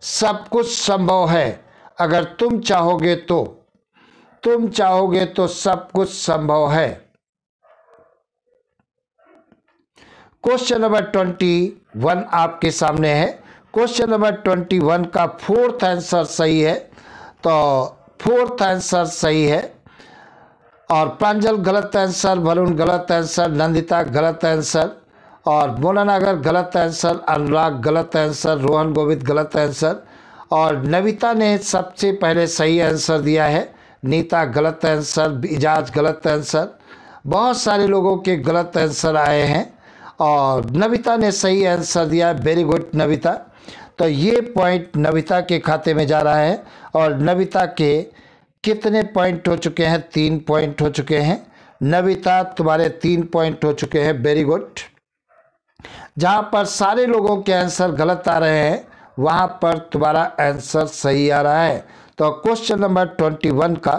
सब कुछ संभव है। अगर तुम चाहोगे तो। तुम चाहोगे तो सब कुछ संभव है। क्वेश्चन नंबर ट्वेंटी वन आपके सामने है। क्वेश्चन नंबर ट्वेंटी वन का फोर्थ आंसर सही है। तो फोर्थ आंसर सही है। और प्रांजल गलत आंसर, वरुण गलत आंसर, नंदिता गलत आंसर, और मोलानागर गलत आंसर, अनुराग गलत आंसर, रोहन गोविंद गलत आंसर, और नविता ने सबसे पहले सही आंसर दिया है। नीता गलत आंसर इजाज गलत आंसर, बहुत सारे लोगों के गलत आंसर आए हैं। और नविता ने सही आंसर दिया वेरी गुड नविता। तो ये पॉइंट नविता के खाते में जा रहा है और नविता के कितने पॉइंट हो चुके हैं? तीन पॉइंट हो चुके हैं। नविता, तुम्हारे तीन पॉइंट हो चुके हैं। वेरी गुड जहाँ पर सारे लोगों के आंसर गलत आ रहे हैं, वहाँ पर तुम्हारा आंसर सही आ रहा है। तो क्वेश्चन नंबर ट्वेंटी वन का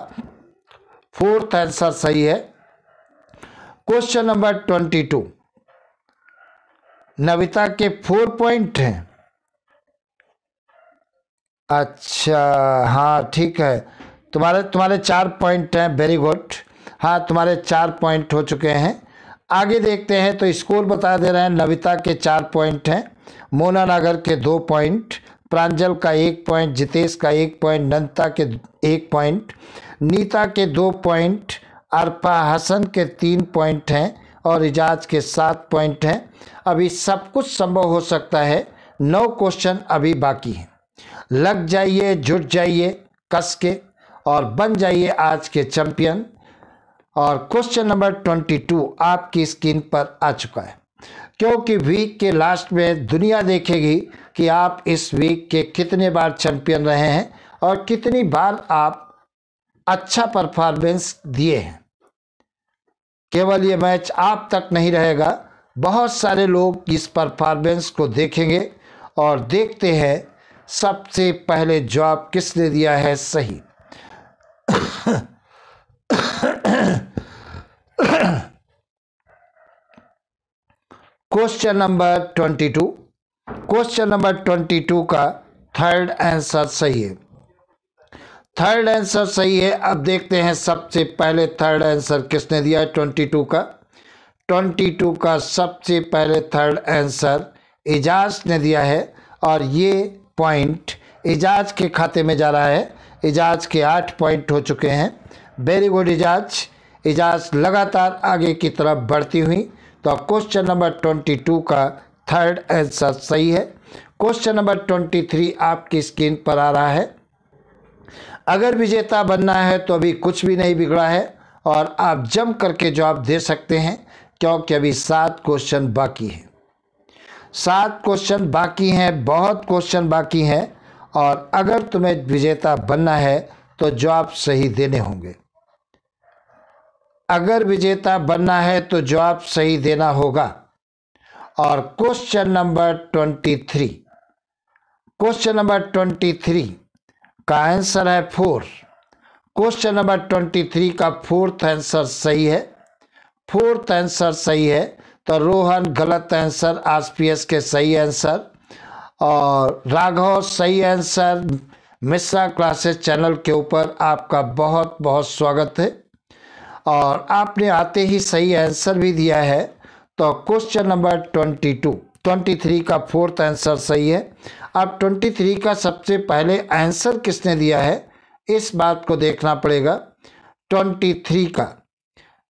फोर्थ आंसर सही है। Question number twenty two Navita के फोर पॉइंट हैं। अच्छा हाँ ठीक है। तुम्हारे तुम्हारे चार पॉइंट हैं वेरी गुड हाँ तुम्हारे चार पॉइंट हो चुके हैं। आगे देखते हैं तो स्कोर बता दे रहे हैं, नविता के चार पॉइंट हैं, मोना नगर के दो पॉइंट, प्रांजल का एक पॉइंट, जितेश का एक पॉइंट नंता के एक पॉइंट, नीता के दो पॉइंट, अरपा हसन के तीन पॉइंट हैं और इजाज के सात पॉइंट हैं। अभी सब कुछ संभव हो सकता है। नौ क्वेश्चन अभी बाकी हैं। लग जाइए, जुट जाइए, कस के और बन जाइए आज के चैंपियन और क्वेश्चन नंबर ट्वेंटी टू आपकी स्क्रीन पर आ चुका है। क्योंकि वीक के लास्ट में दुनिया देखेगी कि आप इस वीक के कितने बार चैंपियन रहे हैं और कितनी बार आप अच्छा परफॉर्मेंस दिए हैं। केवल ये मैच आप तक नहीं रहेगा बहुत सारे लोग इस परफॉर्मेंस को देखेंगे और देखते हैं सबसे पहले जवाब किसने दिया है सही। Question number twenty two question number twenty two का थर्ड आंसर सही है। थर्ड आंसर सही है। अब देखते हैं सबसे पहले थर्ड आंसर किसने दिया है ट्वेंटी टू का। ट्वेंटी टू का सबसे पहले थर्ड आंसर एजाज ने दिया है और ये पॉइंट एजाज के खाते में जा रहा है। एजाज के आठ पॉइंट हो चुके हैं। Very good Ejaz. एजाज लगातार आगे की तरफ़ बढ़ती हुई। तो क्वेश्चन नंबर ट्वेंटी टू का थर्ड आंसर सही है। क्वेश्चन नंबर ट्वेंटी थ्री आपकी स्क्रीन पर आ रहा है। अगर विजेता बनना है तो अभी कुछ भी नहीं बिगड़ा है और आप जम करके जवाब दे सकते हैं। क्योंकि अभी सात क्वेश्चन बाकी हैं। सात क्वेश्चन बाकी हैं, बहुत क्वेश्चन बाकी हैं और अगर तुम्हें विजेता बनना है तो जवाब सही देने होंगे। अगर विजेता बनना है तो जवाब सही देना होगा। और question number twenty three question number twenty three का आंसर है four question number twenty three का फोर्थ आंसर सही है। फोर्थ आंसर सही है। तो रोहन, गलत आंसर आस पी एस के सही आंसर। और राघव, सही आंसर, मिश्रा क्लासेस चैनल के ऊपर आपका बहुत बहुत स्वागत है। और आपने आते ही सही आंसर भी दिया है। तो question number twenty two, twenty three का फोर्थ आंसर सही है। अब ट्वेंटी थ्री का सबसे पहले आंसर किसने दिया है, इस बात को देखना पड़ेगा। ट्वेंटी थ्री का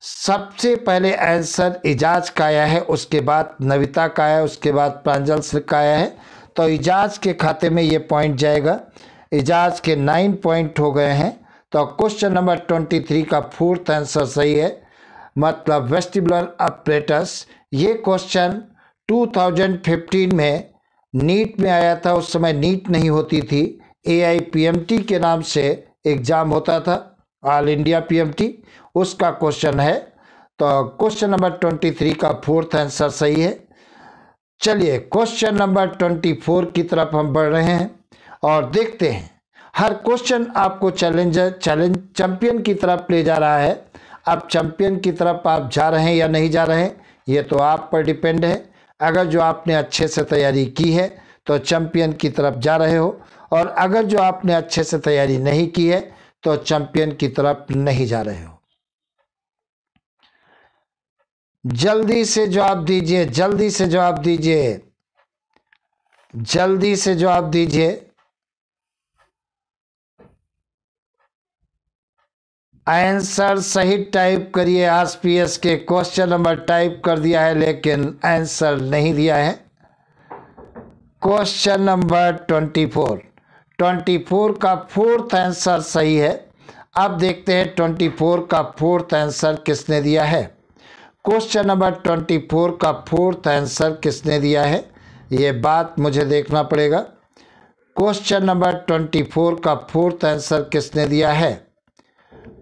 सबसे पहले आंसर इजाज का आया है, उसके बाद नविता का आया उसके बाद प्रांजल सिंह का आया है। तो इजाज के खाते में ये पॉइंट जाएगा। इजाज के नाइन पॉइंट हो गए हैं। तो क्वेश्चन नंबर ट्वेंटी थ्री का फोर्थ आंसर सही है। मतलब वेस्टिबुलर अपरेटस ये क्वेश्चन 2015 में नीट में आया था। उस समय नीट नहीं होती थी। ए के नाम से एग्ज़ाम होता था। ऑल इंडिया पीएमटी उसका क्वेश्चन है। तो क्वेश्चन नंबर ट्वेंटी थ्री का फोर्थ आंसर सही है। चलिए, क्वेश्चन नंबर ट्वेंटी फोर की तरफ़ हम बढ़ रहे हैं और देखते हैं। हर क्वेश्चन आपको चैलेंजर चैलेंज चैंपियन की तरफ़ ले जा रहा है। अब चैंपियन की तरफ़ आप जा रहे हैं या नहीं जा रहे हैं, ये तो आप पर डिपेंड है। अगर जो आपने अच्छे से तैयारी की है तो चैंपियन की तरफ़ जा रहे हो। और अगर जो आपने अच्छे से तैयारी नहीं की है तो चैंपियन की तरफ़ नहीं जा रहे हो। जल्दी से जवाब दीजिए, जल्दी से जवाब दीजिए, जल्दी से जवाब दीजिए। आंसर सही टाइप करिए आस पी एस के क्वेश्चन नंबर टाइप कर दिया है, लेकिन आंसर नहीं दिया है। Question number twenty four. Twenty four का फोर्थ आंसर सही है। अब देखते हैं ट्वेंटी फोर का फोर्थ आंसर किसने दिया है? क्वेश्चन नंबर ट्वेंटी फोर का फोर्थ आंसर किसने दिया है? ये बात मुझे देखना पड़ेगा। क्वेश्चन नंबर ट्वेंटी फोर का फोर्थ आंसर किसने दिया है?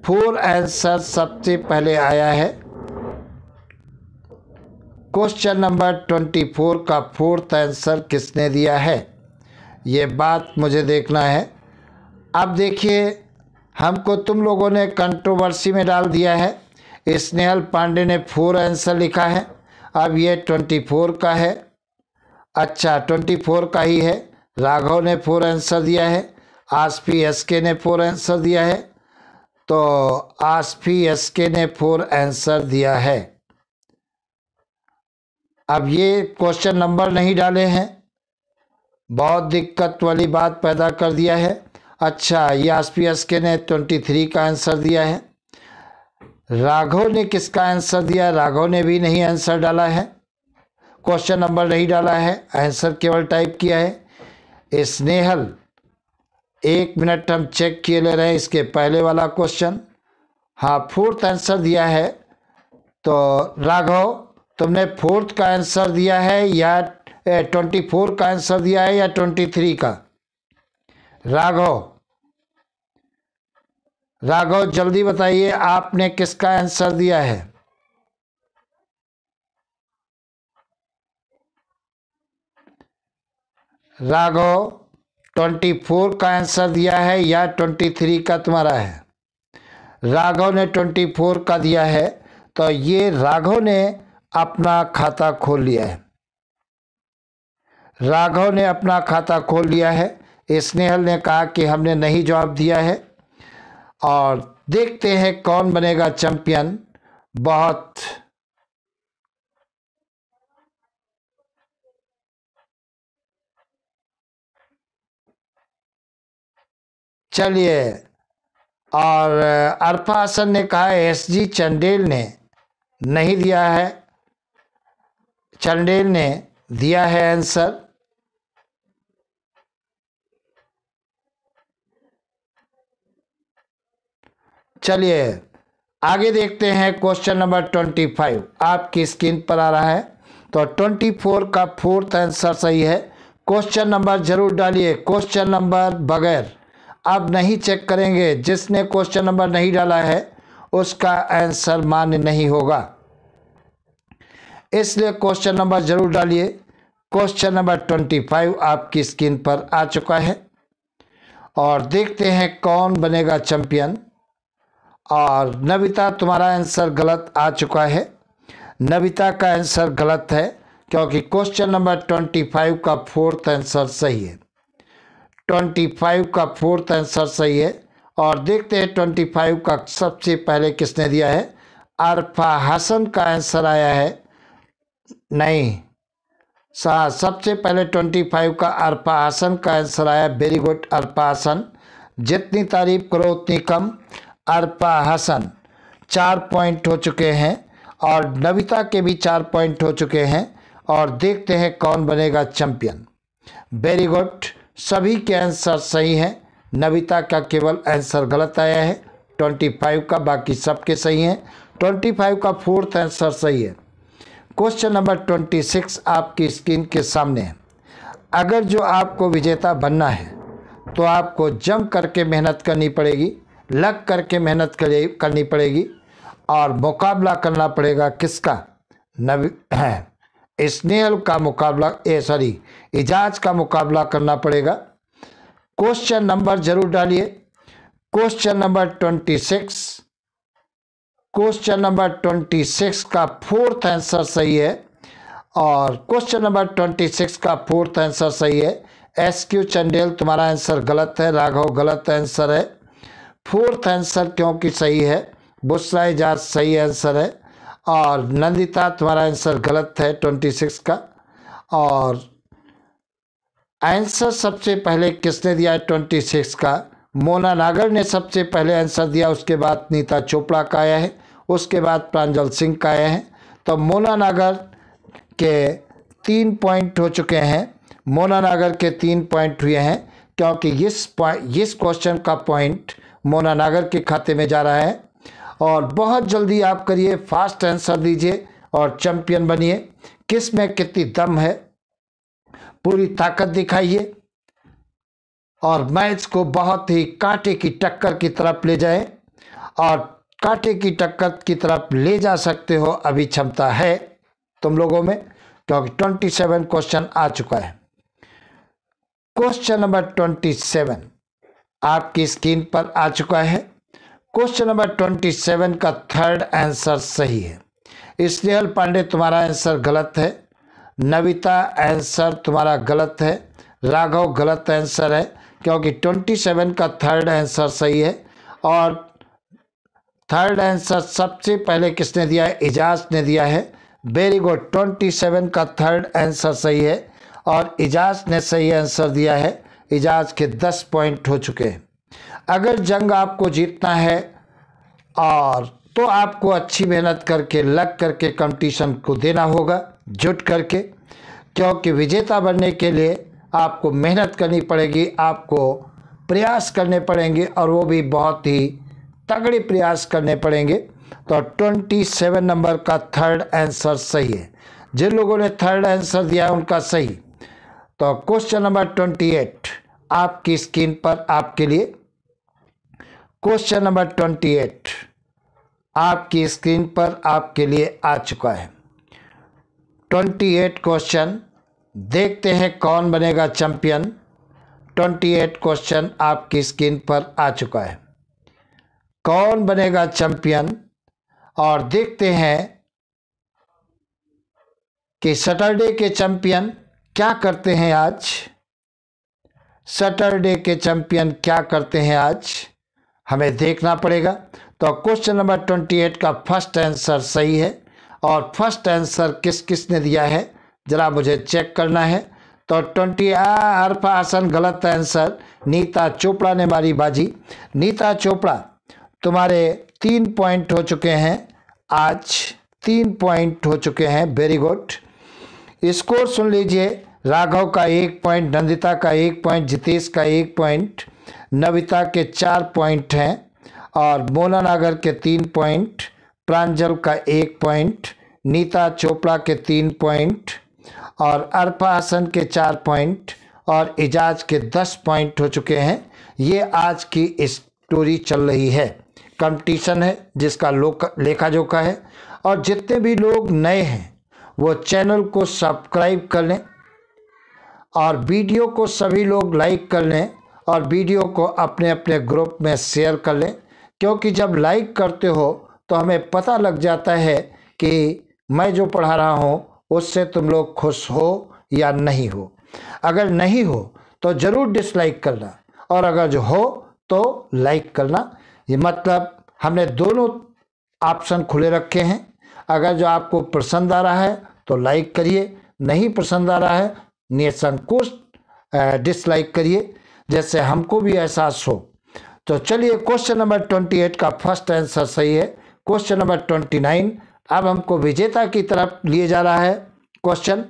फोर आंसर सबसे पहले आया है। क्वेश्चन नंबर ट्वेंटी फोर का फोर्थ आंसर किसने दिया है? ये बात मुझे देखना है। अब देखिए, हमको तुम लोगों ने कंट्रोवर्सी में डाल दिया है। स्नेहल पांडे ने फोर आंसर लिखा है। अब ये ट्वेंटी फोर का है। अच्छा ट्वेंटी फोर का ही है। राघव ने फोर आंसर दिया है। आस पी एस के ने फोर आंसर दिया है। तो आसफी एस के ने फोर आंसर दिया है। अब ये क्वेश्चन नंबर नहीं डाले हैं। बहुत दिक्कत वाली बात पैदा कर दिया है। अच्छा ये आस के ने ट्वेंटी थ्री का आंसर दिया है। राघव ने किसका आंसर दिया? राघव ने भी नहीं आंसर डाला है। क्वेश्चन नंबर नहीं डाला है। आंसर केवल टाइप किया है। स्नेहल, एक मिनट हम चेक किए ले रहे हैं इसके पहले वाला क्वेश्चन हाँ फोर्थ आंसर दिया है। तो राघव, तुमने फोर्थ का आंसर दिया है या ट्वेंटी फोर का आंसर दिया है या ट्वेंटी थ्री का? राघव। राघव, जल्दी बताइए, आपने किसका आंसर दिया है? राघव, ट्वेंटी फोर का आंसर दिया है या ट्वेंटी थ्री का तुम्हारा है? राघव ने ट्वेंटी फोर का दिया है तो ये राघव ने अपना खाता खोल लिया है। राघव ने अपना खाता खोल लिया है। स्नेहल ने कहा कि हमने नहीं जवाब दिया है। और देखते हैं कौन बनेगा चैंपियन। बहुत चलिए। और अरफा हसन ने कहा एस जी चंडेल ने नहीं दिया है। चंडेल ने दिया है आंसर। चलिए, आगे देखते हैं क्वेश्चन नंबर ट्वेंटी फाइव आपकी स्क्रीन पर आ रहा है। तो ट्वेंटी फोर का फोर्थ आंसर सही है। क्वेश्चन नंबर ज़रूर डालिए। क्वेश्चन नंबर बगैर। अब नहीं चेक करेंगे। जिसने क्वेश्चन नंबर नहीं डाला है, उसका आंसर मान्य नहीं होगा। इसलिए क्वेश्चन नंबर ज़रूर डालिए। क्वेश्चन नंबर ट्वेंटी फाइव आपकी स्क्रीन पर आ चुका है। और देखते हैं कौन बनेगा चैंपियन और नविता, तुम्हारा आंसर गलत आ चुका है। नविता का आंसर गलत है, क्योंकि क्वेश्चन नंबर ट्वेंटी फाइव का फोर्थ आंसर सही है। ट्वेंटी फाइव का फोर्थ आंसर सही है, और देखते हैं ट्वेंटी फाइव का सबसे पहले किसने दिया है। अरफा हसन का आंसर आया है। नहीं, सा, सबसे पहले ट्वेंटी फाइव का अरफा हसन का आंसर आया। Very good Arfa Hasan. जितनी तारीफ़ करो, उतनी कम। अरफा हसन चार पॉइंट हो चुके हैं और नविता के भी चार पॉइंट हो चुके हैं और देखते हैं कौन बनेगा चैंपियन। वेरी गुड सभी के आंसर सही हैं। नविता का केवल आंसर गलत आया है। ट्वेंटी फाइव का, बाकी सबके सही हैं। ट्वेंटी फाइव का फोर्थ आंसर सही है। क्वेश्चन नंबर ट्वेंटी सिक्स आपकी स्क्रीन के सामने है। अगर जो आपको विजेता बनना है तो आपको जम करके मेहनत करनी पड़ेगी। लग करके मेहनत करनी पड़ेगी और मुकाबला करना पड़ेगा किसका? है स्नेहल का मुकाबला, ए सॉरी इजाज का मुकाबला करना पड़ेगा। क्वेश्चन नंबर ज़रूर डालिए। Question number twenty six question number twenty six का फोर्थ आंसर सही है और क्वेश्चन नंबर ट्वेंटी सिक्स का फोर्थ आंसर सही है। एस क्यू चंडेल तुम्हारा आंसर गलत है, राघव, गलत आंसर है। फोर्थ आंसर क्योंकि सही है? बुसरा इजाज सही आंसर है। और नंदिता, तुम्हारा आंसर गलत है ट्वेंटी सिक्स का। और आंसर सबसे पहले किसने दिया है ट्वेंटी सिक्स का? मोना नागर ने सबसे पहले आंसर दिया, उसके बाद नीता चोपड़ा का आया है। उसके बाद प्रांजल सिंह का आया है। तो मोना नागर के तीन पॉइंट हो चुके हैं। मोना नागर के तीन पॉइंट हुए हैं, क्योंकि इस पॉइंट इस क्वेश्चन का पॉइंट मोना नागर के खाते में जा रहा है। और बहुत जल्दी आप करिए फास्ट आंसर दीजिए और चैंपियन बनिए। किसमें कितनी दम है? पूरी ताकत दिखाइए। और मैच को बहुत ही कांटे की टक्कर की तरफ़ ले जाए। और कांटे की टक्कर की तरफ़ ले जा सकते हो, अभी क्षमता है तुम लोगों में, क्योंकि ट्वेंटी सेवन क्वेश्चन आ चुका है। क्वेश्चन नंबर ट्वेंटी सेवन आपकी स्क्रीन पर आ चुका है। क्वेश्चन नंबर ट्वेंटी सेवन का थर्ड आंसर सही है। स्नेहल पांडे, तुम्हारा आंसर गलत है। नविता आंसर तुम्हारा गलत है। राघव, गलत आंसर है, क्योंकि ट्वेंटी सेवन का थर्ड आंसर सही है। और थर्ड आंसर सबसे पहले किसने दिया है? इजाज ने दिया है। वेरी गुड ट्वेंटी सेवन का थर्ड आंसर सही है। और इजाज ने सही आंसर दिया है। इजाज के दस पॉइंट हो चुके हैं। अगर जंग आपको जीतना है और तो आपको अच्छी मेहनत करके, लग करके कंपटीशन को देना होगा, जुट करके, क्योंकि विजेता बनने के लिए आपको मेहनत करनी पड़ेगी, आपको प्रयास करने पड़ेंगे और वो भी बहुत ही तगड़े प्रयास करने पड़ेंगे। तो ट्वेंटी सेवन नंबर का थर्ड आंसर सही है। जिन लोगों ने थर्ड आंसर दिया उनका सही। तो क्वेश्चन नंबर ट्वेंटी एट आपकी स्क्रीन पर आपके लिए क्वेश्चन नंबर ट्वेंटी एट आपकी स्क्रीन पर आपके लिए आ चुका है। ट्वेंटी एट क्वेश्चन देखते हैं कौन बनेगा चैंपियन ट्वेंटी एट क्वेश्चन आपकी स्क्रीन पर आ चुका है। कौन बनेगा चैंपियन और देखते हैं कि सैटरडे के चैंपियन क्या करते हैं आज? सैटरडे के चैंपियन क्या करते हैं आज? हमें देखना पड़ेगा। तो क्वेश्चन नंबर ट्वेंटी एट का फ़र्स्ट आंसर सही है। और फ़र्स्ट आंसर किस किस ने दिया है? ज़रा मुझे चेक करना है। तो ट्वेंटी अरफा आसन गलत आंसर नीता चोपड़ा ने मारी बाजी। नीता चोपड़ा, तुम्हारे तीन पॉइंट हो चुके हैं। आज तीन पॉइंट हो चुके हैं। वेरी गुड स्कोर सुन लीजिए। राघव का एक पॉइंट, नंदिता का एक पॉइंट, जितेश का एक पॉइंट, नविता के चार पॉइंट हैं और मोना नागर के तीन पॉइंट, प्रांजल का एक पॉइंट, नीता चोपड़ा के तीन पॉइंट और अरफा हसन के चार पॉइंट और एजाज के दस पॉइंट हो चुके हैं। ये आज की स्टोरी चल रही है। कंपटीशन है जिसका लोक लेखा जोखा है और जितने भी लोग नए हैं वो चैनल को सब्सक्राइब कर लें और वीडियो को सभी लोग लाइक कर लें और वीडियो को अपने अपने ग्रुप में शेयर कर लें। क्योंकि जब लाइक करते हो तो हमें पता लग जाता है कि मैं जो पढ़ा रहा हूँ, उससे तुम लोग खुश हो या नहीं हो। अगर नहीं हो तो ज़रूर डिसलाइक करना। और अगर जो हो तो लाइक करना। ये मतलब हमने दोनों ऑप्शन खुले रखे हैं। अगर जो आपको पसंद आ रहा है तो लाइक करिए। नहीं पसंद आ रहा है निसंकोच डिसलाइक करिए जैसे हमको भी एहसास हो। तो चलिए क्वेश्चन नंबर ट्वेंटी एट का फ़र्स्ट आंसर सही है। क्वेश्चन नंबर ट्वेंटी नाइन अब हमको विजेता की तरफ़ लिए जा रहा है क्वेश्चन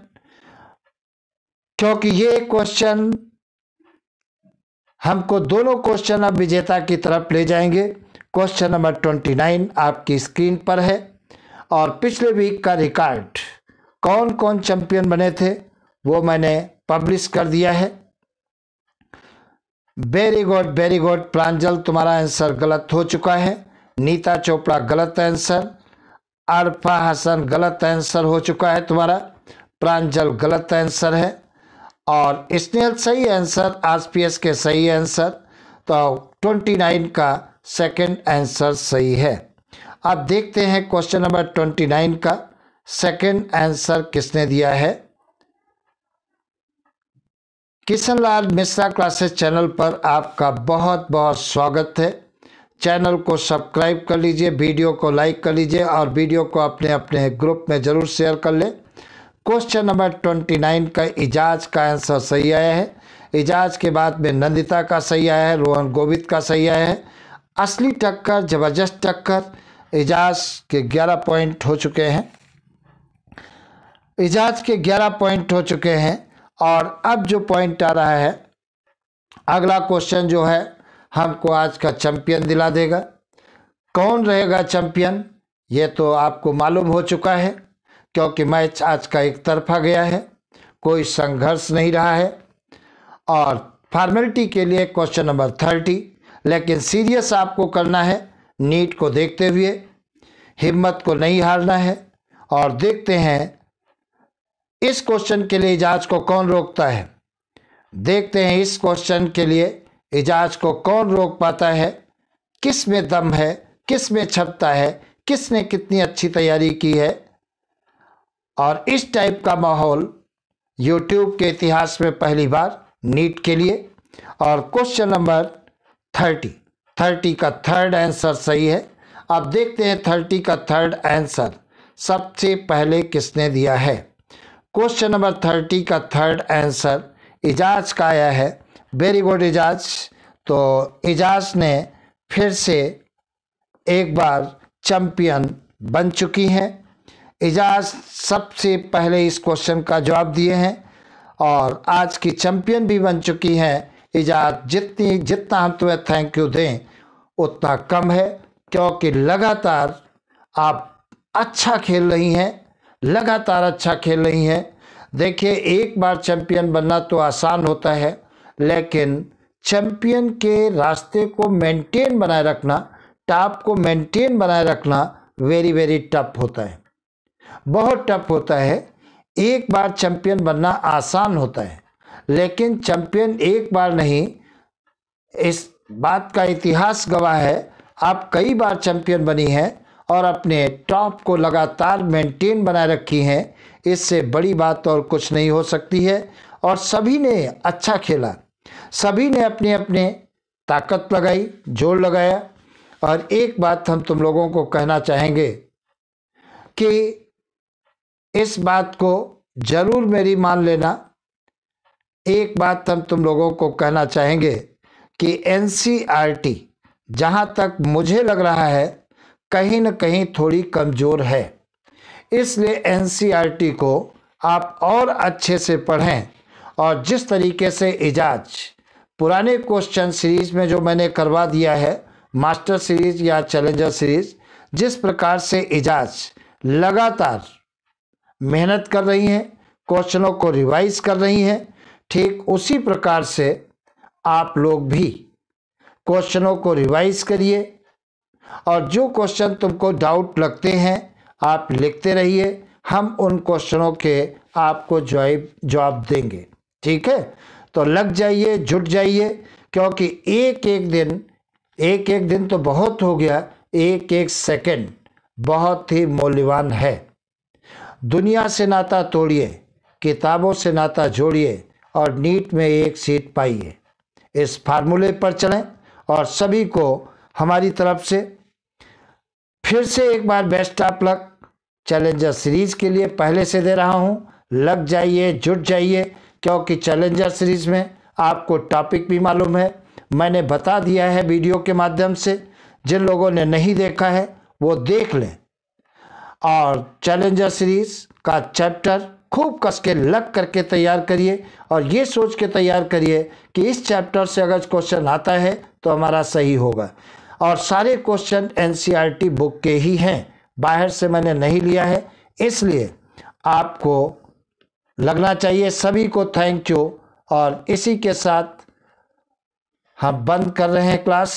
क्योंकि ये क्वेश्चन हमको दोनों क्वेश्चन अब विजेता की तरफ़ ले जाएँगे। क्वेश्चन नंबर ट्वेंटी नाइन आपकी स्क्रीन पर है। और पिछले वीक का रिकॉर्ड कौन कौन चैंपियन बने थे, वो मैंने पब्लिश कर दिया है। Very good very good Pranjal, तुम्हारा आंसर गलत हो चुका है। नीता चोपड़ा गलत आंसर अरफा हसन गलत आंसर हो चुका है तुम्हारा। प्रांजल गलत आंसर है। और स्नेहल सही आंसर आरपीएस के सही आंसर तो ट्वेंटी नाइन का सेकंड आंसर सही है। अब देखते हैं क्वेश्चन नंबर ट्वेंटी नाइन का। सेकंड आंसर किसने दिया है? किशन लाल मिश्रा क्लासेस चैनल पर आपका बहुत बहुत स्वागत है। चैनल को सब्सक्राइब कर लीजिए, वीडियो को लाइक कर लीजिए और वीडियो को अपने अपने ग्रुप में ज़रूर शेयर कर ले। क्वेश्चन नंबर ट्वेंटी नाइन का इजाज का आंसर सही आया है। इजाज के बाद में नंदिता का सही आया है, रोहन गोविंद का सही आया है। असली टक्कर, ज़बरदस्त टक्कर इजाज के 11 पॉइंट हो चुके हैं। एजाज के 11 पॉइंट हो चुके हैं और अब जो पॉइंट आ रहा है, अगला क्वेश्चन जो है, हमको आज का चैंपियन दिला देगा। कौन रहेगा चैंपियन, ये तो आपको मालूम हो चुका है, क्योंकि मैच आज का एक तरफा गया है, कोई संघर्ष नहीं रहा है। और फॉर्मेलिटी के लिए क्वेश्चन नंबर थर्टी, लेकिन सीरियस आपको करना है नीट को देखते हुए हिम्मत को नहीं हारना है और देखते हैं इस क्वेश्चन के लिए इजाज को कौन रोकता है? देखते हैं इस क्वेश्चन के लिए इजाज को कौन रोक पाता है? किसमें दम है? किसमें छपता है? किसने कितनी अच्छी तैयारी की है? और इस टाइप का माहौल यूट्यूब के इतिहास में पहली बार नीट के लिए। और क्वेश्चन नंबर थर्टी। थर्टी का थर्ड आंसर सही है। अब देखते हैं थर्टी का थर्ड आंसर। सबसे पहले किसने दिया है? क्वेश्चन नंबर थर्टी का थर्ड आंसर। इजाज का आया है। वेरी गुड इजाज तो इजाज ने फिर से एक बार चैम्पियन बन चुकी हैं। इजाज सबसे पहले इस क्वेश्चन का जवाब दिए हैं और आज की चैम्पियन भी बन चुकी हैं। इजाज जितनी जितना हम तुम्हें थैंक यू दें, उतना कम है। क्योंकि लगातार आप अच्छा खेल रही हैं, लगातार अच्छा खेल रही हैं। देखिए, एक बार चैम्पियन बनना तो आसान होता है, लेकिन चैम्पियन के रास्ते को मेंटेन बनाए रखना टॉप को मेंटेन बनाए रखना वेरी वेरी टफ होता है। बहुत टफ होता है। एक बार चैम्पियन बनना आसान होता है। लेकिन चैंपियन एक बार नहीं, इस बात का इतिहास गवाह है, आप कई बार चैंपियन बनी हैं और अपने टॉप को लगातार मेंटेन बनाए रखी हैं, इससे बड़ी बात और कुछ नहीं हो सकती है। और सभी ने अच्छा खेला। सभी ने अपने अपने ताकत लगाई, ज़ोर लगाया। और एक बात हम तुम लोगों को कहना चाहेंगे कि इस बात को ज़रूर मेरी मान लेना। एक बात हम तुम लोगों को कहना चाहेंगे कि एन सी टी जहाँ तक मुझे लग रहा है, कहीं न कहीं थोड़ी कमज़ोर है। इसलिए एन सी आर टी को आप और अच्छे से पढ़ें और जिस तरीके से इजाज पुराने क्वेश्चन सीरीज़ में जो मैंने करवा दिया है, मास्टर सीरीज़ या चैलेंजर सीरीज़, जिस प्रकार से इजाज लगातार मेहनत कर रही हैं, क्वेश्चनों को रिवाइज कर रही हैं ठीक उसी प्रकार से आप लोग भी क्वेश्चनों को रिवाइज करिए और जो क्वेश्चन तुमको डाउट लगते हैं, आप लिखते रहिए। हम उन क्वेश्चनों के आपको जवाब जवाब देंगे। ठीक है? तो लग जाइए, जुट जाइए, क्योंकि एक एक दिन, एक एक दिन तो बहुत हो गया, एक एक सेकंड बहुत ही मूल्यवान है। दुनिया से नाता तोड़िए, किताबों से नाता जोड़िए और नीट में एक सीट पाइए इस फार्मूले पर चलें और सभी को हमारी तरफ़ से फिर से एक बार best of luck challenger series के लिए पहले से दे रहा हूँ। लग जाइए, जुट जाइए, क्योंकि चैलेंजर सीरीज़ में आपको टॉपिक भी मालूम है। मैंने बता दिया है वीडियो के माध्यम से, जिन लोगों ने नहीं देखा है, वो देख लें। और चैलेंजर सीरीज़ का चैप्टर खूब कस के लग करके तैयार करिए और ये सोच के तैयार करिए कि इस चैप्टर से अगर क्वेश्चन आता है तो हमारा सही होगा। और सारे क्वेश्चन एन बुक के ही हैं। बाहर से मैंने नहीं लिया है, इसलिए आपको लगना चाहिए। सभी को थैंक यू और इसी के साथ हम बंद कर रहे हैं क्लास